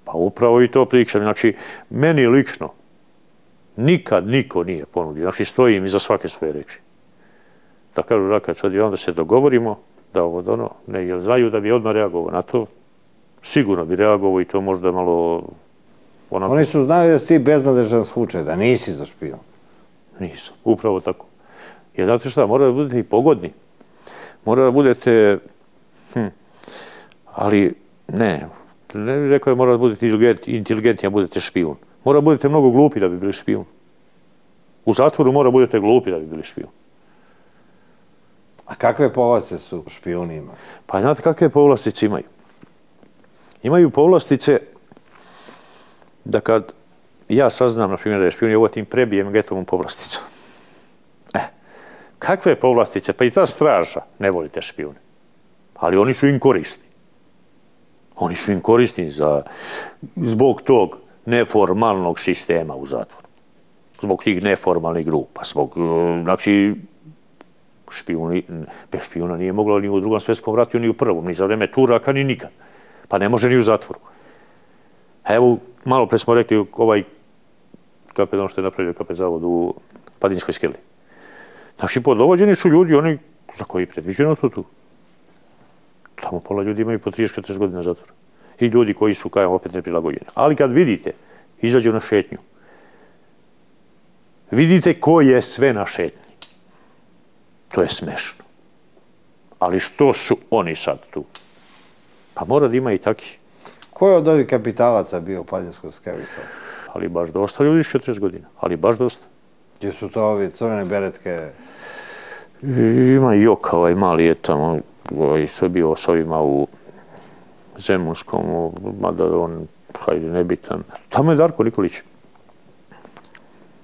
Pa upravo i to pričam. Znači, meni lično nikad niko nije ponudio. Znači, stojim iza svake svoje reči. Da kažu, raka, sad onda se dogovorimo da ovo ono, ne, jel znaju da bi odmah reagovao na to? Sigurno bi reagovao i to možda malo... Onako... Oni su znali da si ti beznadežan slučaj, da nisi za špion. Nisam, upravo tako. Jer znate šta, mora da budete i pogodni. Mora da budete... Hm, ali ne, ne bih rekao da mora da budete inteligentni, a budete špijun. Mora da budete mnogo glupi da bi bili špijun. U zatvoru mora da budete glupi da bi bili špijun. A kakve povlastice su špijuni imaju? Pa znate kakve povlastice imaju? Imaju povlastice da kad ja saznam, na primjer, da je špijun, ja uvatim prebijem getovom povlasticu. E, kakve povlastice? Pa i ta straža ne volite špijune. Ali oni su im korisni. Oni su im korisni za, zbog tog neformalnog sistema u zatvoru. Zbog tih neformalnih grupa. Zbog, e, znači, špijuni, bez špijuna nije moglo ni u drugom svjetskom ratu, ni u prvom, ni za vreme Turaka, ni nikad. Pa ne može ni u zatvoru. Evo, malo pre smo rekli, ovaj kapet, ono što je napravio kapet zavod u Padinskoj skeli. Znači, podlovođeni su ljudi, oni za koji je predviđeno su tu. Tamo pola ljudi imaju po 30-40 godina zatvora. I ljudi koji su, kajem, opet neprilagođeni. Ali kad vidite, izađu na šetnju, vidite ko je sve na šetnji. To je smešno. Ali što su oni sad tu? Pa mora da ima i taki. Ko je od ovih kapitalaca bio u Padinskoj skevistu? Ali baš dosta ljudi iz 40 godina. Ali baš dosta. Gdje su to ovi crvene beretke? Ima i Joka, ovaj mali je tamo, ovaj, sve bio s ovima u Zemunskom, mada on, hajde, nebitan. Tamo je Darko Nikolić.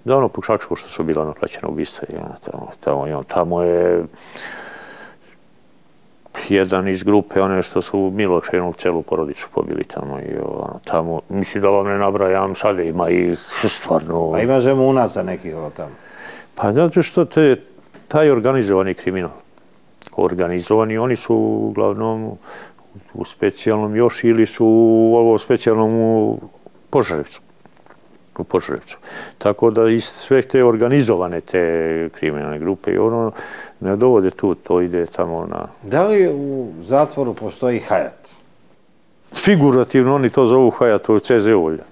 Da ono pušačko što su bila naplaćena ubistva. Tamo, tamo, tamo je jedan iz grupe, one što su Miloš jednu celu porodicu pobili tamo. I, ono, tamo, mislim da vam ne nabrajam, sad ima ih stvarno... A ima zemunaca nekih ovo tamo? Pa zato što te, taj organizovani kriminal, organizovani, oni su uglavnom u specijalnom još ili su u ovo specijalnom u Požarevcu u Požarevcu. Tako da iz sve te organizovane te kriminalne grupe i ono ne dovode tu, to ide tamo na... Da li u zatvoru postoji hajat? Figurativno oni to zovu hajat u CZ ulja.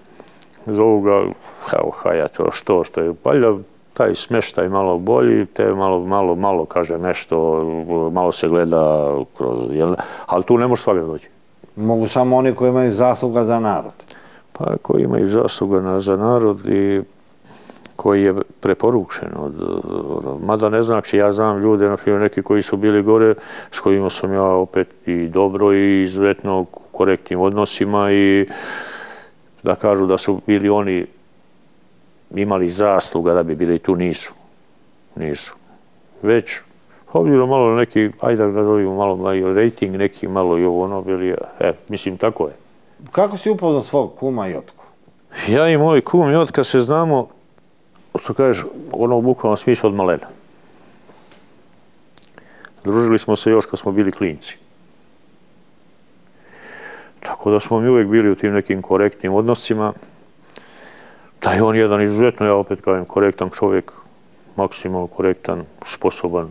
Zovu ga kao hajat, što, što je palja, taj smeštaj malo bolji, te malo, malo, malo kaže nešto, malo se gleda kroz, jel, ali tu ne može svega doći. Mogu samo oni koji imaju zasluga za narod. Pa koji imaju zasluga na, za narod i koji je preporučen. Od, ono, mada ne znači, ja znam ljude, na primjer, neki koji su bili gore, s kojima sam ja opet i dobro i izuzetno korektnim odnosima i da kažu da su bili oni imali zasluga da bi bili tu, nisu. Nisu. Već, obzirom malo neki, ajde da nazovimo malo, malo rating, neki malo i ovo ono bili, e, mislim, tako je. Kako si upoznao svog kuma Jotku? Ja i moj kum Jotka se znamo, što kažeš, ono u bukvalnom smislu od malena. Družili smo se još kad smo bili klinci. Tako da smo mi uvijek bili u tim nekim korektnim odnosima. Da je on jedan izuzetno, ja opet kažem, korektan čovjek, maksimalno korektan, sposoban.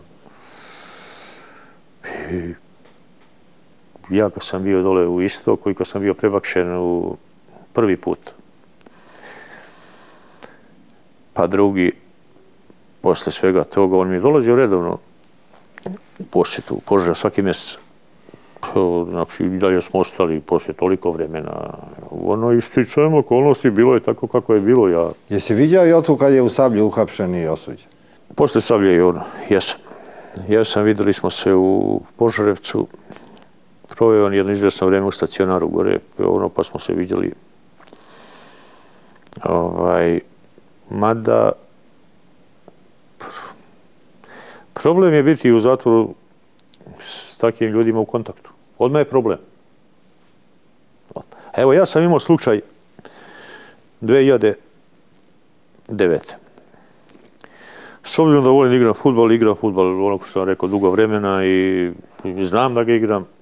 I ja kad sam bio dole u istoku i kad sam bio prebakšen u prvi put, pa drugi, posle svega toga, on mi je dolazio redovno u posjetu, u Požar, svaki mjesec. Znači, i dalje smo ostali posle toliko vremena. Ono, ističujem okolnosti, bilo je tako kako je bilo. Ja... Jesi vidio Jotu kad je u Sablju uhapšen i osuđen? Posle Sablje i ono, jesam. Jesam, videli smo se u Požarevcu, proveo on jedno izvjesno vrijeme u stacionaru gore, ono, pa smo se vidjeli. Ovaj, mada, problem je biti u zatvoru s takvim ljudima u kontaktu. Odmah je problem. Evo, ja sam imao slučaj 2009. S obzirom da volim igram futbol, igram futbol, ono što sam rekao, dugo vremena i znam da ga igram.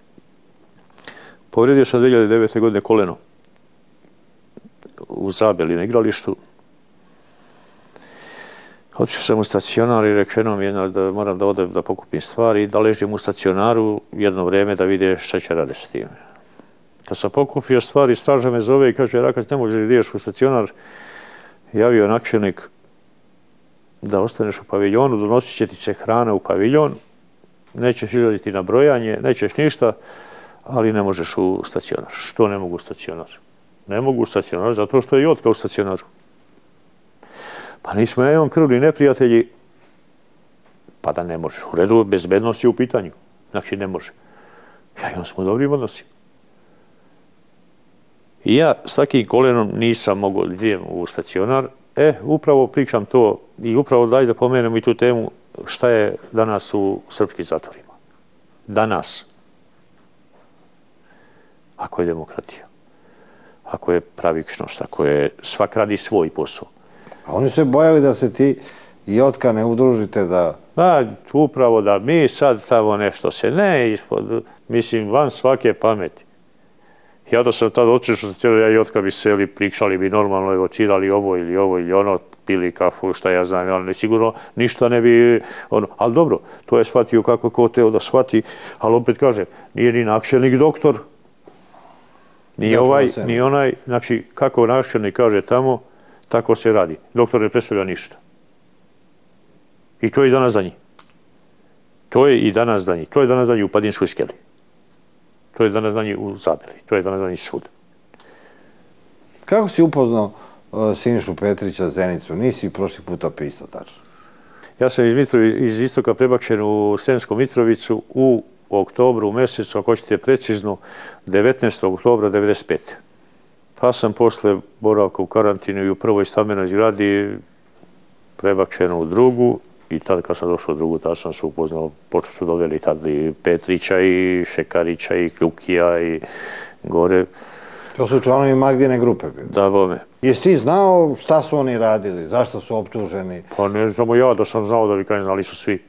Povredio sam 2009. godine koleno u Zabeli na igralištu. Otišao sam u stacionar i rečeno mi je da moram da odem da pokupim stvari i da ležim u stacionaru jedno vreme da vide šta će rade s tim. Kad sam pokupio stvari, straža me zove i kaže, Rakac, ne možeš ideš u stacionar. Javio načelnik da ostaneš u paviljonu, donosit će ti se hrana u paviljon, nećeš izlaziti na brojanje, nećeš ništa, ali ne možeš u stacionar. Što ne mogu u stacionar? Ne mogu u stacionar, zato što je Jotka u stacionaru. Pa nismo ja imam krvni neprijatelji, pa da ne može. U redu, bezbednost je u pitanju. Znači, ne može. Ja imam smo dobri odnosi. I ja s takim kolenom nisam mogao idem u stacionar. E, upravo pričam to i upravo daj da pomenem i tu temu šta je danas u srpskim zatvorima. Danas. Ako je demokratija. Ako je pravičnost. Ako je svak radi svoj posao. A oni se bojali da se ti i otka ne udružite da... Da, upravo da mi sad tamo nešto se ne ispod, mislim, van svake pameti. Ja da sam tad očišao, ja i otka bi seli, pričali bi normalno, evo, čirali ovo ili ovo ili ono, pili kafu, šta ja znam, ali sigurno ništa ne bi, ono, ali dobro, to je shvatio kako ko teo da shvati, ali opet kažem, nije ni nakšelnik doktor, ni ovaj, ni onaj, znači, kako nakšelnik kaže tamo, tako se radi. Doktor ne predstavlja ništa. I to je i danas za njih. To je i danas za njih. To je danas za njih u Padinskoj skeli. To je danas za njih u Zabeli. To je danas za njih svud. Kako si upoznao uh, Sinišu Petrića Zenicu? Nisi prošli puta pisao tačno. Ja sam iz, Mitrovi, iz istoka prebakšen u Sremskom Mitrovicu u oktobru, u mjesecu, ako ćete precizno, 19. oktobra 1995. Pa sam posle boravka u karantinu i u prvoj stamenoj zgradi prebakšen u drugu i tad kad sam došao u drugu, tad sam se upoznao, počeo su doveli tad i Petrića i Šekarića i Kljukija i gore. To su članovi Magdine grupe bili? Da, bome. Jesi ti znao šta su oni radili, zašto su optuženi? Pa ne samo ja da sam znao da vi kaj znali su svi.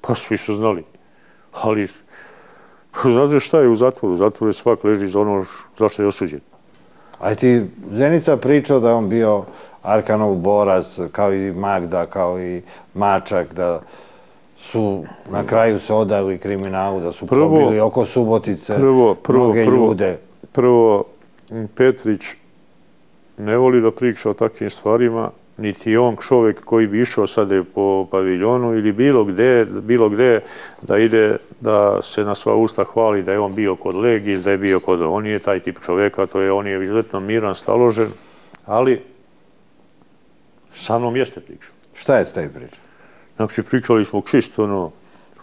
Pa svi su znali. Ali, znate šta je u zatvoru? U zatvoru je svak leži za ono zašto je osuđen. A ti Zenica pričao da on bio Arkanov borac, kao i Magda, kao i Mačak, da su na kraju se odali kriminalu, da su prvo, pobili oko Subotice prvo, prvo, mnoge prvo, ljude. Prvo, Petrić ne voli da priča o takvim stvarima niti on čovjek koji bi išao sada po paviljonu ili bilo gde, bilo gde da ide da se na sva usta hvali da je on bio kod Legi ili da je bio kod... On je taj tip čovjeka, to je, on je izuzetno miran, staložen, ali sa mnom jeste pričao. Šta je taj priča? Znači, pričali smo čisto, ono,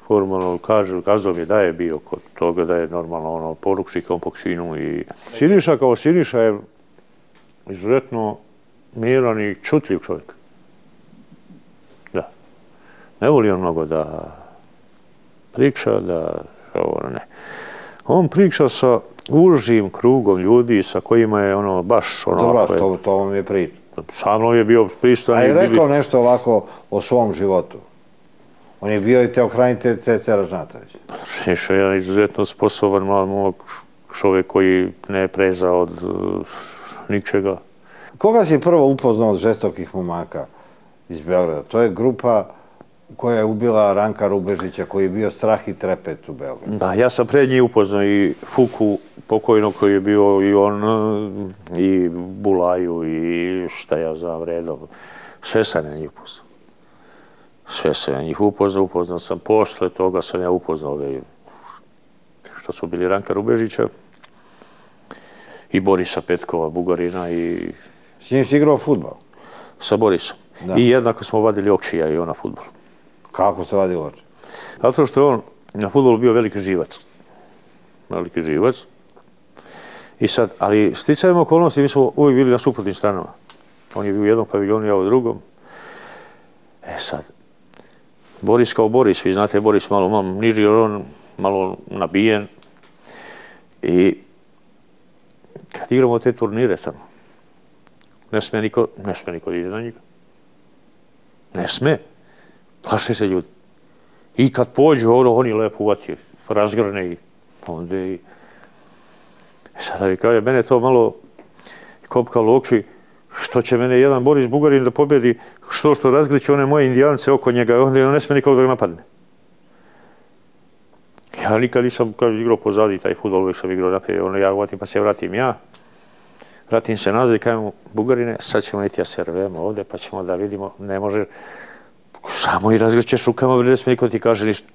formalno kaže, kazao mi da je bio kod toga, da je normalno ono, porukšik on po kšinu i... Siriša kao Siriša je izuzetno miran i čutljiv čovjek. Da. Ne voli on mnogo da priča, da ovo ne. On priča sa užim krugom ljudi sa kojima je ono baš ono... Dobro, to, to vam je priča. Sa mnom je bio pristan. A je rekao bili... nešto ovako o svom životu? On je bio i teohranitelj CC Ražnatović. Sniša je izuzetno sposoban mlad momak čovjek koji ne je preza od uh, ničega. Koga si prvo upoznao od žestokih momaka iz Beograda? To je grupa koja je ubila Ranka Rubežića, koji je bio strah i trepet u Beogradu. Da, ja sam pred njih upoznao i Fuku pokojnog koji je bio i on, i Bulaju, i šta ja znam redom. Sve sam ja njih upoznao. Sve sam ja njih upoznao, upoznao sam. Posle toga sam ja upoznao ove što su bili Ranka Rubežića i Borisa Petkova, Bugarina i... S njim si igrao futbol? Sa Borisom. Da. I jednako smo vadili okšija i on na futbolu. Kako ste vadili oči? Zato što je on na futbolu bio veliki živac. Veliki živac. I sad, ali sticajem okolnosti, mi smo uvijek bili na suprotnim stranama. On je bio u jednom paviljonu, ja u drugom. E sad, Boris kao Boris, vi znate, Boris malo, malo niži, on malo nabijen. I kad igramo te turnire tamo, ne sme niko, ne sme niko da ide na njega. Ne sme. Plaše se ljudi. I kad pođu, ono, oni lepo uvati, razgrne i onda i... E, Sada vi kaže, mene to malo kopkalo oči, što će mene jedan Boris Bugarin da pobedi, što što razgriće one moje indijance oko njega, onda ne sme nikog da ga napadne. Ja nikad nisam kad igrao pozadi taj futbol, uvijek sam igrao naprijed, ono ja uvatim pa se vratim ja. Vratim se nazad i kajem Bugarine, sad ćemo iti ja servemo ovde pa ćemo da vidimo, ne može, samo i razgrićeš rukama, ne smije niko ti kaže ništa.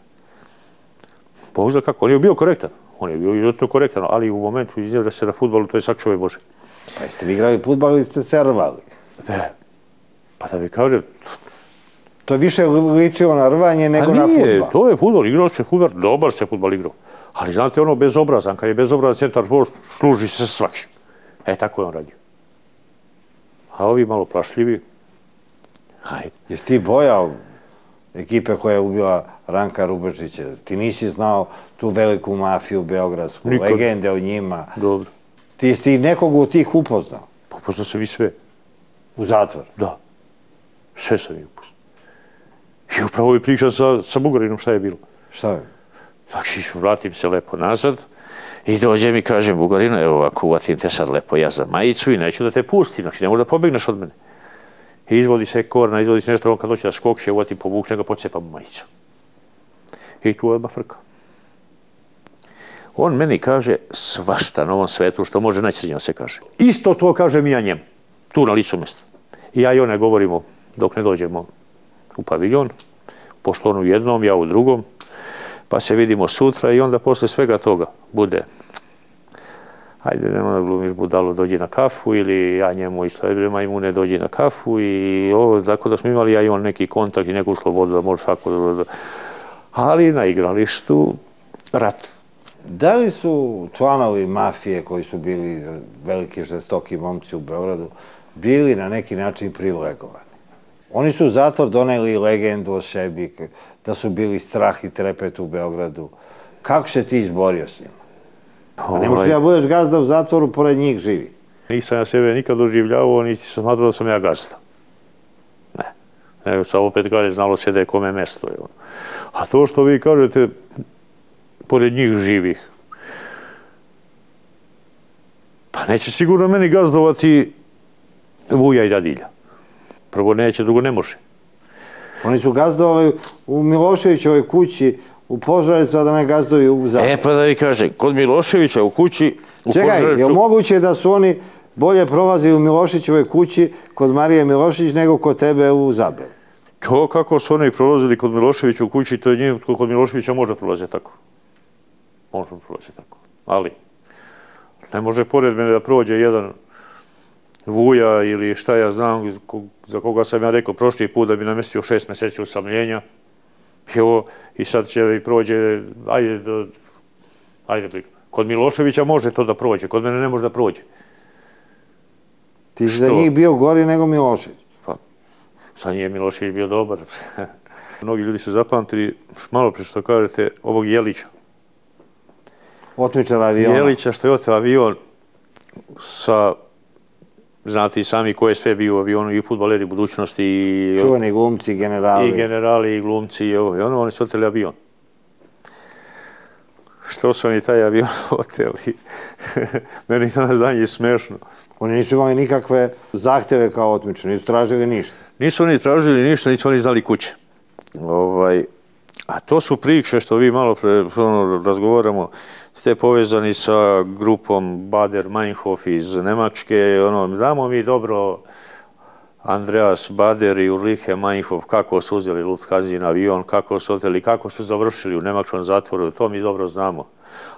Bog zna kako, on je bio korektan, on je bio izuzetno korektan, ali u momentu iznjevra se na futbolu, to je sad Bože. Pa jeste vi igrali futbol ili ste servali? Ne, pa da bi kaže... To je više ličilo na rvanje nego na futbol. nije, to je futbol, igrao se futbol, dobar se futbol igrao. Ali znate ono bezobrazan, kad je bezobrazan centar, služi se svačim. E, tako je on radio. A ovi malo plašljivi, hajde. Jesi ti bojao ekipe koja je ubila Ranka Rubežića? Ti nisi znao tu veliku mafiju beogradsku, Nikad. legende o njima. Dobro. Ti jesi ti nekog od tih upoznao? Upoznao sam i sve. U zatvor? Da. Sve sam ih upoznao. I upravo je pričao sa, sa Bugarinom šta je bilo. Šta je? Znači, vratim se lepo nazad. I dođe mi, kaže, Bugarina, evo ovako, uvatim te sad lepo ja za majicu i neću da te pustim, znači ne možda pobegneš od mene. I izvodi se korna, izvodi se nešto, on kad doće da skokše, uvatim povučne ga, pocepam majicu. I tu odmah frka. On meni kaže svašta na ovom svetu, što može najcrnjeno se kaže. Isto to kažem i ja njemu, tu na licu mjesta. I ja i one govorimo dok ne dođemo u paviljon, pošto on u jednom, ja u drugom, pa se vidimo sutra i onda posle svega toga bude hajde, nema da glumiš budalo dođi na kafu ili ja njemu isto, hajde, majmune, dođi na kafu i ovo, tako da smo imali ja i on neki kontakt i neku slobodu da može svako da, da, ali na igralištu rat. Da li su članovi mafije koji su bili veliki žestoki momci u Beogradu bili na neki način privilegovani? Oni su u zatvor doneli legendu o sebi, da su bili strah i trepet u Beogradu. Kako se ti izborio s njima? Pa ne možeš ti ja budeš gazda u zatvoru, pored njih živi. Nisam ja sebe nikad doživljavao, niti sam smatrao da sam ja gazda. Ne. Nego sam opet gledali, znalo se da je kome mesto. Je. A to što vi kažete, pored njih živih, pa neće sigurno meni gazdovati Vuja i Dadilja. Prvo neće, drugo ne može. Oni su gazdovali u Miloševićovoj kući u Požarevcu, a da ne gazduju u Zagrebu. E pa da vi kaže, kod Miloševića u kući... U Čekaj, Požarevcu... je moguće da su oni bolje prolazi u Milošićevoj kući kod Marije Milošić nego kod tebe u Zabeli. To kako su oni prolazili kod Miloševića u kući, to je njim, kod Miloševića može prolaziti tako. Može prolaziti tako. Ali, ne može pored mene da prođe jedan vuja ili šta ja znam, za koga sam ja rekao prošli put da bi namestio šest mjeseci usamljenja. I, ovo, i sad će i prođe, ajde, ajde, kod Miloševića može to da prođe, kod mene ne može da prođe. Ti si za njih bio gori nego Milošević. Pa, sa nije Milošević bio dobar. Mnogi ljudi su zapamtili, malo pre što kažete, ovog Jelića. Otmičar aviona. Jelića što je oteo avion sa znate i sami ko je sve bio u avionu, i futbaleri budućnosti, i... Čuveni glumci, generali. I generali, i glumci, i ovo. I ono, oni su oteli avion. Što su oni taj avion oteli? Meni to na zdanje smešno. Oni nisu imali nikakve zahteve kao otmiče, nisu tražili ništa. Nisu oni tražili ništa, nisu oni znali kuće. Ovaj, a to su priče što vi malo pre, ono, razgovaramo, ste povezani sa grupom Bader Meinhof iz Nemačke. Ono, znamo mi dobro Andreas Bader i Ulrike Meinhof kako su uzeli Lufthansa avion, kako su oteli, kako su završili u Nemačkom zatvoru, to mi dobro znamo.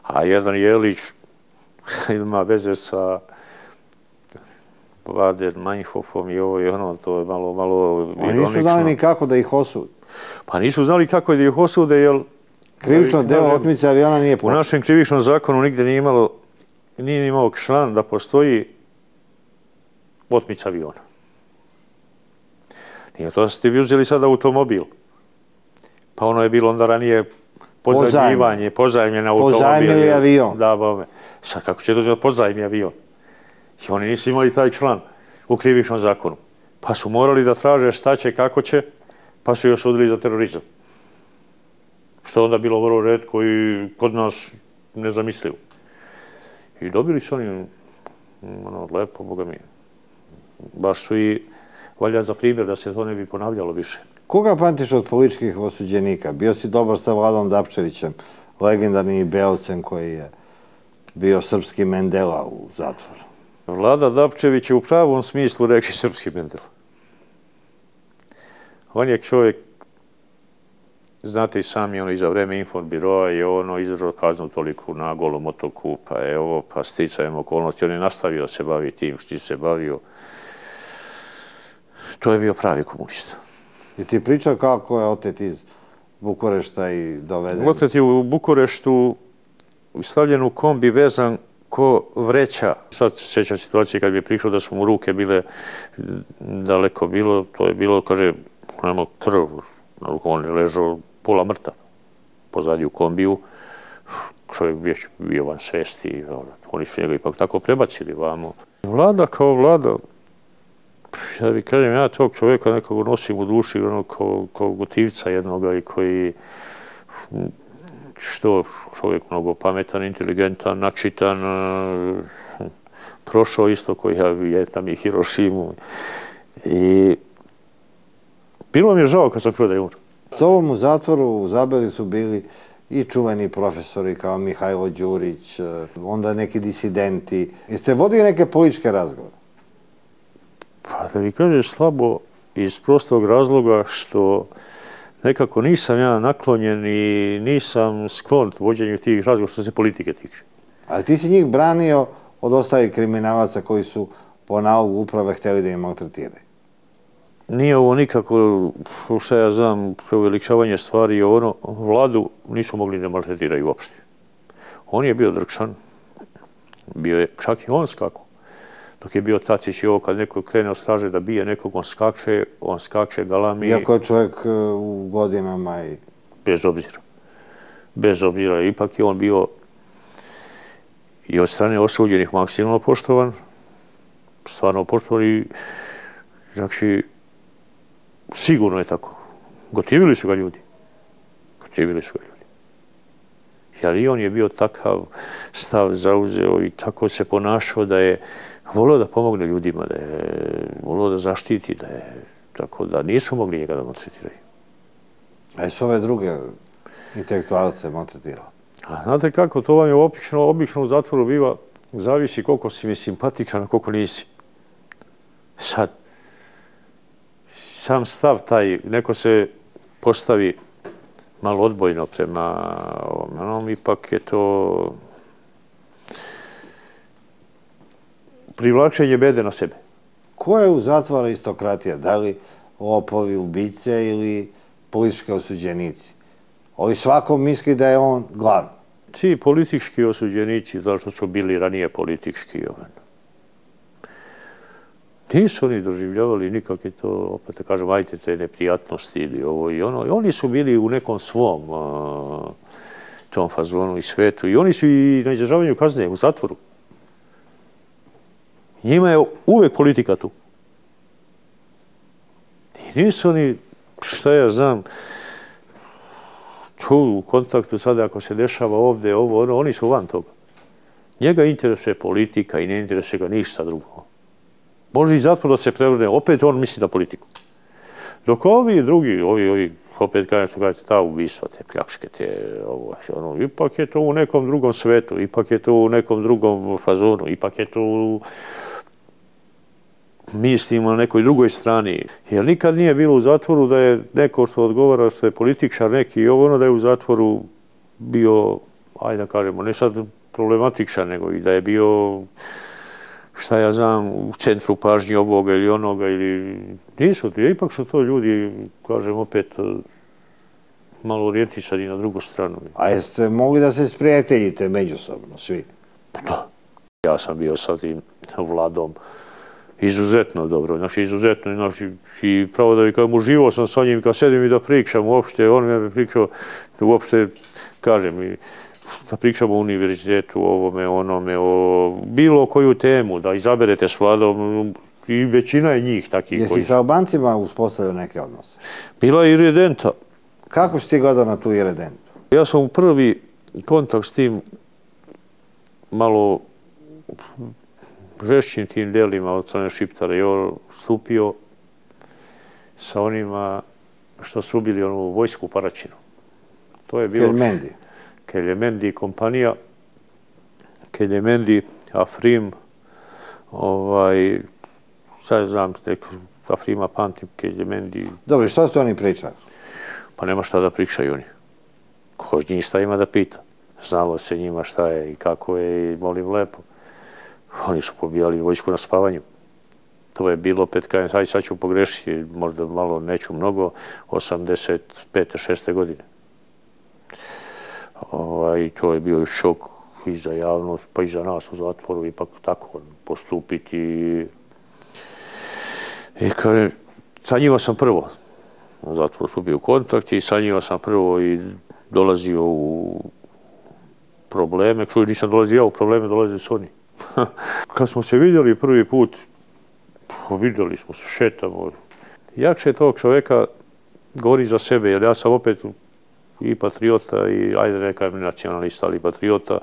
A jedan Jelić ima veze sa Bader Meinhofom i ovo i ono, to je malo, malo Oni nisu znali ni kako da ih osude. Pa nisu znali kako da ih osude, jer Krivično deo otmice aviona nije pošto. U našem krivičnom zakonu nigde nije imalo, nije imao član da postoji otmica aviona. Nije to da ste vi uzeli sad automobil. Pa ono je bilo onda ranije pozajmljivanje, pozajmljena automobil. Pozajmljeni avion. Da, bome. Sad kako će dozvijeti pozajmljeni avion? I oni nisu imali taj član u krivičnom zakonu. Pa su morali da traže šta će, kako će, pa su još odili za terorizam što je onda bilo vrlo redko i kod nas nezamislivo. I dobili su oni ono, lepo, Boga mi. Baš su i valja za primjer da se to ne bi ponavljalo više. Koga pamtiš od političkih osuđenika? Bio si dobar sa Vladom Dapčevićem, legendarnim i Beovcem koji je bio srpski Mendela u zatvoru. Vlada Dapčević je u pravom smislu rekli srpski Mendela. On je čovjek Znate i sami, ono, iza vreme infobiroa je ono izdržao kaznu toliko na golom otoku, pa evo, pa sticajem okolnosti, on je nastavio se bavi tim što se bavio. To je bio pravi komunista. I ti priča kako je otet iz Bukurešta i doveden? Otet je u Bukureštu stavljen u kombi vezan ko vreća. Sad se sjećam situacije kad bi prišao da su mu ruke bile daleko bilo, to je bilo, kaže, nemo krv, on je ležao pola mrtav u kombiju. Čovjek bio, bio van svesti, ono, oni su njega ipak tako prebacili vamo. Vlada kao vlada, ja bih kažem, ja tog čovjeka nekog nosim u duši, ono, kao, kao gotivca jednoga i koji što čovjek mnogo pametan, inteligentan, načitan, eh, prošao isto koji ja Vjetnam i Hirošimu. I bilo mi je žao kad sam čuo da je umro. S ovom u zatvoru u Zabeli su bili i čuveni profesori kao Mihajlo Đurić, e, onda neki disidenti. Jeste vodili neke političke razgovore? Pa da mi kažeš slabo iz prostog razloga što nekako nisam ja naklonjen i nisam sklon vođenju tih razgovora što se politike tiče. Ali ti si njih branio od ostavi kriminalaca koji su po nalogu uprave htjeli da im maltretiraju? Nije ovo nikako, što ja znam, preveličavanje stvari, ono, vladu nisu mogli da maltretiraju uopšte. On je bio drkšan, bio je čak i on skako. Dok je bio Tacić i ovo, kad neko krene od straže da bije nekog, on skače, on skače, galami. Iako je čovjek e, u godinama i... Bez obzira. Bez obzira. Ipak je on bio i od strane osuđenih maksimalno poštovan, stvarno poštovan i znači, Sigurno je tako. Gotivili su ga ljudi. Gotivili su ga ljudi. Jer i on je bio takav stav zauzeo i tako se ponašao da je volio da pomogne ljudima, da je volio da zaštiti, da je tako da nisu mogli njega da maltretiraju. A su ove druge intelektualce maltretirao? A znate kako, to vam je obično, obično u zatvoru biva zavisi koliko si mi simpatičan, koliko nisi. Sad, sam stav taj, neko se postavi malo odbojno prema onom, ipak je to privlačenje bede na sebe. Ko je u zatvora istokratija? Da li opovi, ubice ili politički osuđenici? Ovi svakom misli da je on glavni. Ti politički osuđenici, zašto su bili ranije politički, ovaj, nisu oni doživljavali nikakve to, opet da kažem, ajte te neprijatnosti ili ovo i ono. I oni su bili u nekom svom a, tom fazonu i svetu. I oni su i na izdržavanju kazne u zatvoru. Njima je uvek politika tu. I nisu oni, šta ja znam, tu u kontaktu sada ako se dešava ovde, ovo, ono, oni su van toga. Njega interesuje politika i ne interesuje ga ništa drugo. Može i zatvor da se prevrne, opet on misli na politiku. Dok ovi drugi, ovi, ovi opet kažem što kažete, ta ubistva, te pljačke, te ovo, ono, ipak je to u nekom drugom svetu, ipak je to u nekom drugom fazonu, ipak je to u mislimo na nekoj drugoj strani. Jer nikad nije bilo u zatvoru da je neko što odgovara što je političar neki i ovo ono da je u zatvoru bio, ajde da kažemo, ne sad problematičan, nego i da je bio šta ja znam, u centru pažnje ovoga ili onoga, ili nisu. Ipak su to ljudi, kažem opet, malo orijentičani na drugu stranu. A jeste mogli da se sprijateljite međusobno, svi? Pa da. Ja sam bio sa tim vladom izuzetno dobro, znači izuzetno, znači i pravo da bi kad mu živo sam sa njim, kad sedim i da pričam uopšte, on me pričao, uopšte, kažem, i, da pričamo o univerzitetu, o ovome, onome, o bilo koju temu, da izaberete s vladom, i većina je njih takih Jesi koji... Jesi sa Albancima uspostavio neke odnose? Bila je i redenta. Kako si ti gledao na tu redentu? Ja sam u prvi kontakt s tim malo žešćim tim delima od strane Šiptara i stupio sa onima što su ubili onu vojsku Paraćinu. To je bilo... Kelmendi. Kelmendi kompanija. Kelmendi, Afrim, ovaj, sad znam, neko, Afrima pamtim, Kelmendi. Dobro, što su oni pričali? Pa nema šta da pričaju oni. Ko njih sta ima da pita. Znalo se njima šta je i kako je i molim lepo. Oni su pobijali vojsku na spavanju. To je bilo, opet kajem, sad, sad ću pogrešiti, možda malo neću mnogo, 85. 6. godine. Ovaj, to je bio šok i za javnost, pa i za nas u zatvoru, ipak tako postupiti. I kaže, sa njima sam prvo u zatvoru stupio u kontakt i sa njima sam prvo i dolazio u probleme. Čuj, nisam dolazio ja u probleme, dolazio su oni. Kad smo se vidjeli prvi put, pa vidjeli smo se, šetamo. Jakše tog čoveka govori za sebe, jer ja sam opet i patriota, i ajde neka nacionalista, ali patriota.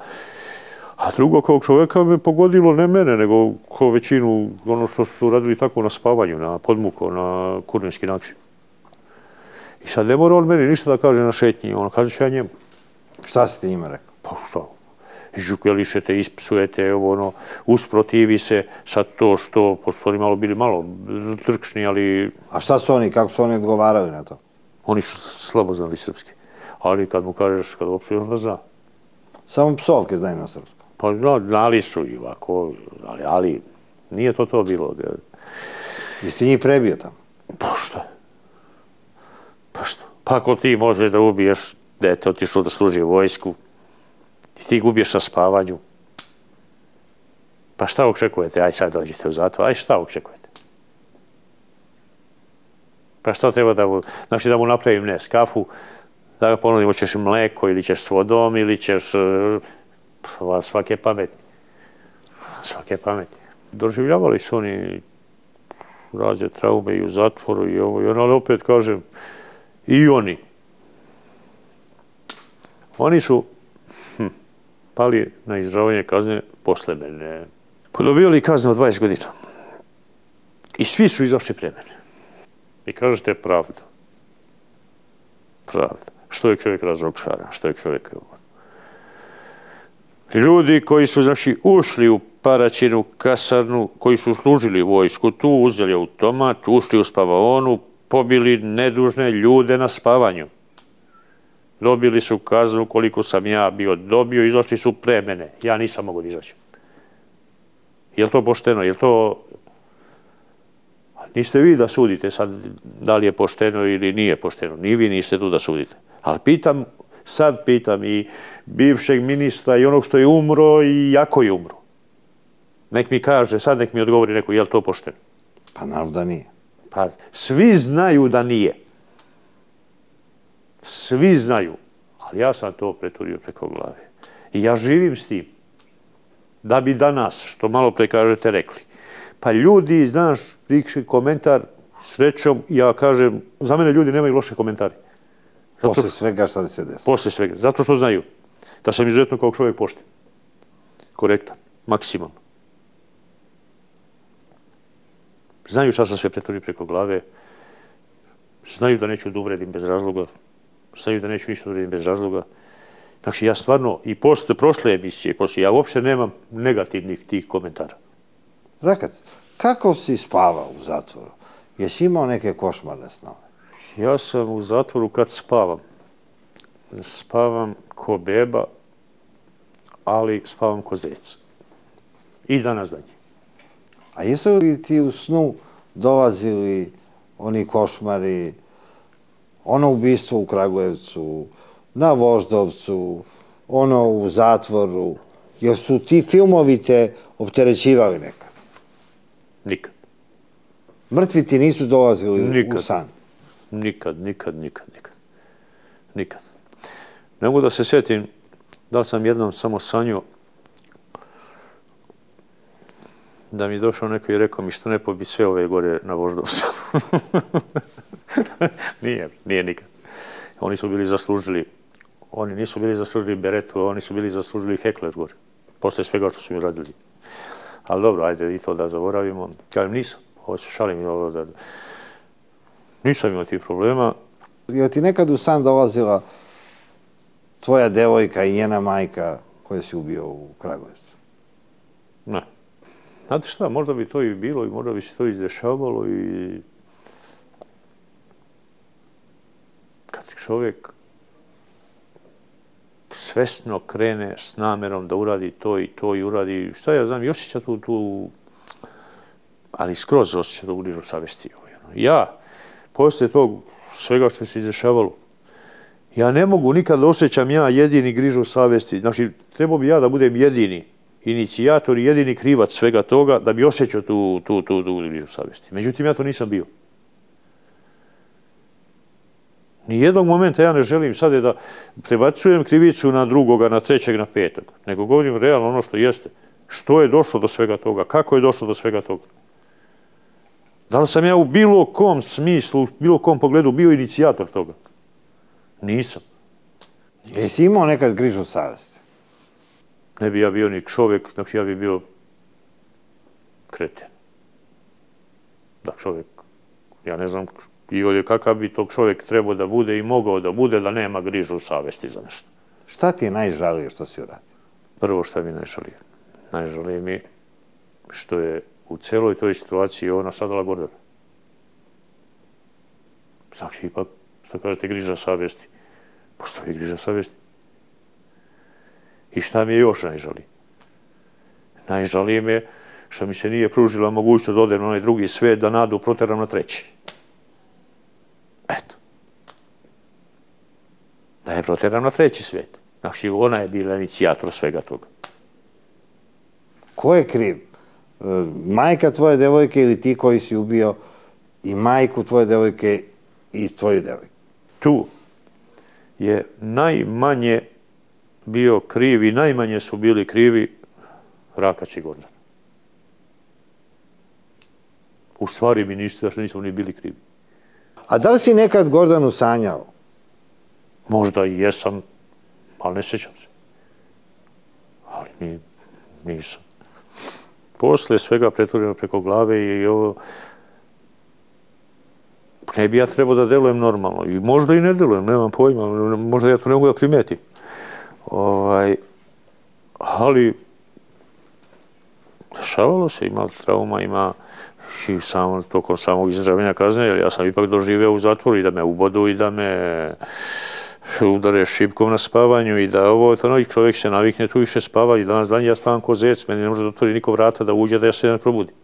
A drugo, kog čoveka me pogodilo ne mene, nego ko većinu, ono što su radili tako na spavanju, na podmuko, na kurninski način. I sad ne mora on meni ništa da kaže na šetnji, ono kaže što ja njemu. Šta si ti njima rekao? Pa šta, žukelišete, ispsujete, ovo, ono, usprotivi se sa to što, pošto su oni malo bili malo trkšni, ali... A šta su oni, kako su oni odgovarali na to? Oni su slabo znali srpski. Ali kad mu kažeš, kad uopće onda zna. Samo psovke znaju na srpskom? Pa no, znali su i ovako, ali, ali nije to to bilo. Jeste njih prebio tamo? Pa što? Pa što? Pa ako ti možeš da ubiješ dete otišlo da služi vojsku, I ti gubiješ na spavanju. Pa šta očekujete? Aj sad dođete u zatvor. Aj šta očekujete? Pa šta treba da mu, znači da mu napravim ne kafu, da ga ponudim, ćeš mleko ili ćeš s vodom ili ćeš e, svake pameti. Svake pameti. Doživljavali su oni razne traume i u zatvoru i ovo i ono, ali opet kažem, i oni. Oni su hm, pali na izdravanje kazne posle mene. Podobijali pa kazne od 20 godina. I svi su izašli pre mene. I kažete pravda. Pravda. Što je čovjek razrokšara? Što je čovjek... Ljudi koji su znači, ušli u paraćinu kasarnu, koji su služili vojsku tu, uzeli automat, ušli u spavaonu, pobili nedužne ljude na spavanju. Dobili su kaznu koliko sam ja bio dobio, izašli su pre mene. Ja nisam mogo izaći. Je li to pošteno? Je li to... Niste vi da sudite sad da li je pošteno ili nije pošteno. Ni vi niste tu da sudite. Ali pitam, sad pitam i bivšeg ministra i onog što je umro i jako je umro. Nek mi kaže, sad nek mi odgovori neko, je li to pošteno? Pa naravno da nije. Pa svi znaju da nije. Svi znaju. Ali ja sam to preturio preko glave. I ja živim s tim. Da bi danas, što malo pre kažete, rekli. Pa ljudi, znaš, prikši komentar, srećom, ja kažem, za mene ljudi nemaju loše komentari. Zato, posle svega šta se desi? Posle svega. Zato što znaju da sam izuzetno kao čovjek pošten. Korektan. Maksimalno. Znaju šta sam sve preturio preko glave. Znaju da neću da uvredim bez razloga. Znaju da neću ništa da uvredim bez razloga. Znači, ja stvarno, i posle prošle emisije, posle, ja uopšte nemam negativnih tih komentara. Rakac, kako si spavao u zatvoru? Jesi imao neke košmarne snove? Ja sam u zatvoru kad spavam. Spavam ko beba, ali spavam ko zec. I danas danje. A jesu li ti u snu dolazili oni košmari, ono ubistvo u Kragujevcu, na Voždovcu, ono u zatvoru, jer su ti filmovi te opterećivali nekad? Nikad. Mrtvi ti nisu dolazili nikad. u san? Nikad, nikad, nikad, nikad. Nikad. Ne mogu da se sjetim da sam jednom samo sanju da mi je došao neko i rekao mi što ne pobi sve ove gore na Voždovcu. nije, nije nikad. Oni su bili zaslužili, oni nisu bili zaslužili Beretu, oni su bili zaslužili Hekler gore. Posle svega što su mi radili. Ali dobro, ajde i to da zaboravimo. Kažem, nisam. Hoću, šalim ovo da... Nisam imao tih problema. Je ti nekad u san dolazila tvoja devojka i njena majka koja si ubio u Kragujevcu? Ne. Znate šta, možda bi to i bilo i možda bi se to izdešavalo i kad čovjek svesno krene s namerom da uradi to i to i uradi, šta ja znam, još će tu, tu, ali skroz osjeća da udižu savesti. Ja, posle tog svega što se izdešavalo, ja ne mogu nikad osjećam ja jedini grižu savesti. Znači, trebao bi ja da budem jedini inicijator i jedini krivac svega toga da bi osjećao tu, tu, tu, tu grižu savesti. Međutim, ja to nisam bio. Ni jednog momenta ja ne želim sad da prebacujem krivicu na drugoga, na trećeg, na petog. Nego govorim realno ono što jeste. Što je došlo do svega toga? Kako je došlo do svega toga? Da li sam ja u bilo kom smislu, u bilo kom pogledu bio inicijator toga? Nisam. Jesi imao nekad grižu savesti? Ne bi ja bio ni čovjek, znači ja bi bio kreten. Da čovjek, ja ne znam i ovdje kakav bi tog čovjek trebao da bude i mogao da bude da nema grižu savesti za nešto. Šta ti je najžalije što si uradio? Prvo što mi najžalije? Najžalije mi što je u celoj toj situaciji ona sadala Gordana. Znači, ipak, što kažete, griža savjesti. Postoji griža savjesti. I šta mi je još najžalije? Najžalije me što mi se nije pružila mogućnost da odem na onaj drugi svet, da nadu proteram na treći. Eto. Da je proteram na treći svet. Znači, ona je bila inicijator svega toga. Ko je kriv? E, majka tvoje devojke ili ti koji si ubio i majku tvoje devojke i tvoju devojku? Tu je najmanje bio kriv i najmanje su bili krivi Rakač i Gordan. U stvari mi niste da što nismo ni bili krivi. A da li si nekad Gordanu sanjao? Možda i jesam, ali ne sjećam se. Ali nisam. Posle svega pretvoreno preko glave i ovo, ne bi ja trebao da delujem normalno. I možda i ne delujem, nemam pojma, možda ja to ne mogu da primetim. Ovaj, ali dešavalo se, ima trauma, ima i samo tokom samog izražavanja kazne, jer ja sam ipak doživeo u zatvoru i da me ubodu i da me udare šipkom na spavanju i da ovo, to no, čovjek se navikne tu više spava i danas dan ja spavam ko zec, meni ne može da otvori niko vrata da uđe da ja se ne probudim.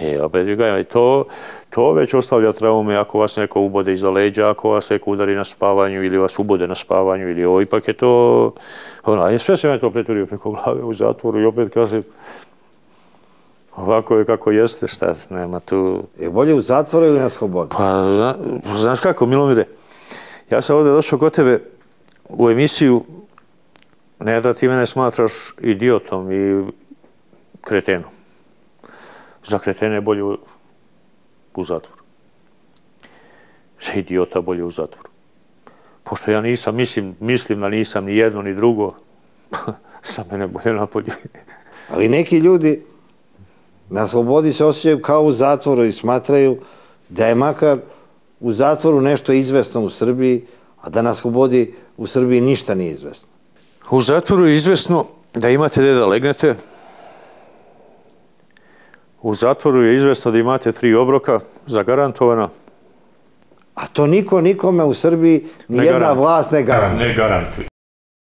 E, opet to, to već ostavlja traume ako vas neko ubode iza leđa, ako vas neko udari na spavanju ili vas ubode na spavanju ili ovo, ipak je to, ona, je sve se me to pretvorio preko glave u zatvoru i opet kaže, ovako je kako jeste, šta, nema tu... Je bolje u zatvoru ili na slobodu? Pa, zna, znaš kako, Milomire, ja sam ovdje došao kod tebe u emisiju, ne da ti mene smatraš idiotom i kretenom za kretene bolje u, u zatvoru. Za idiota bolje u zatvoru. Pošto ja nisam, mislim, mislim da nisam ni jedno ni drugo, sa mene bolje napolje. Ali neki ljudi na slobodi se osjećaju kao u zatvoru i smatraju da je makar u zatvoru nešto izvesno u Srbiji, a da na slobodi u Srbiji ništa nije izvesno. U zatvoru je izvesno da imate gde da legnete, U zatvoru je izvesno da imate tri obroka zagarantovana. A to niko nikome u Srbiji, nijedna vlast ne garantuje. Ne garantuje.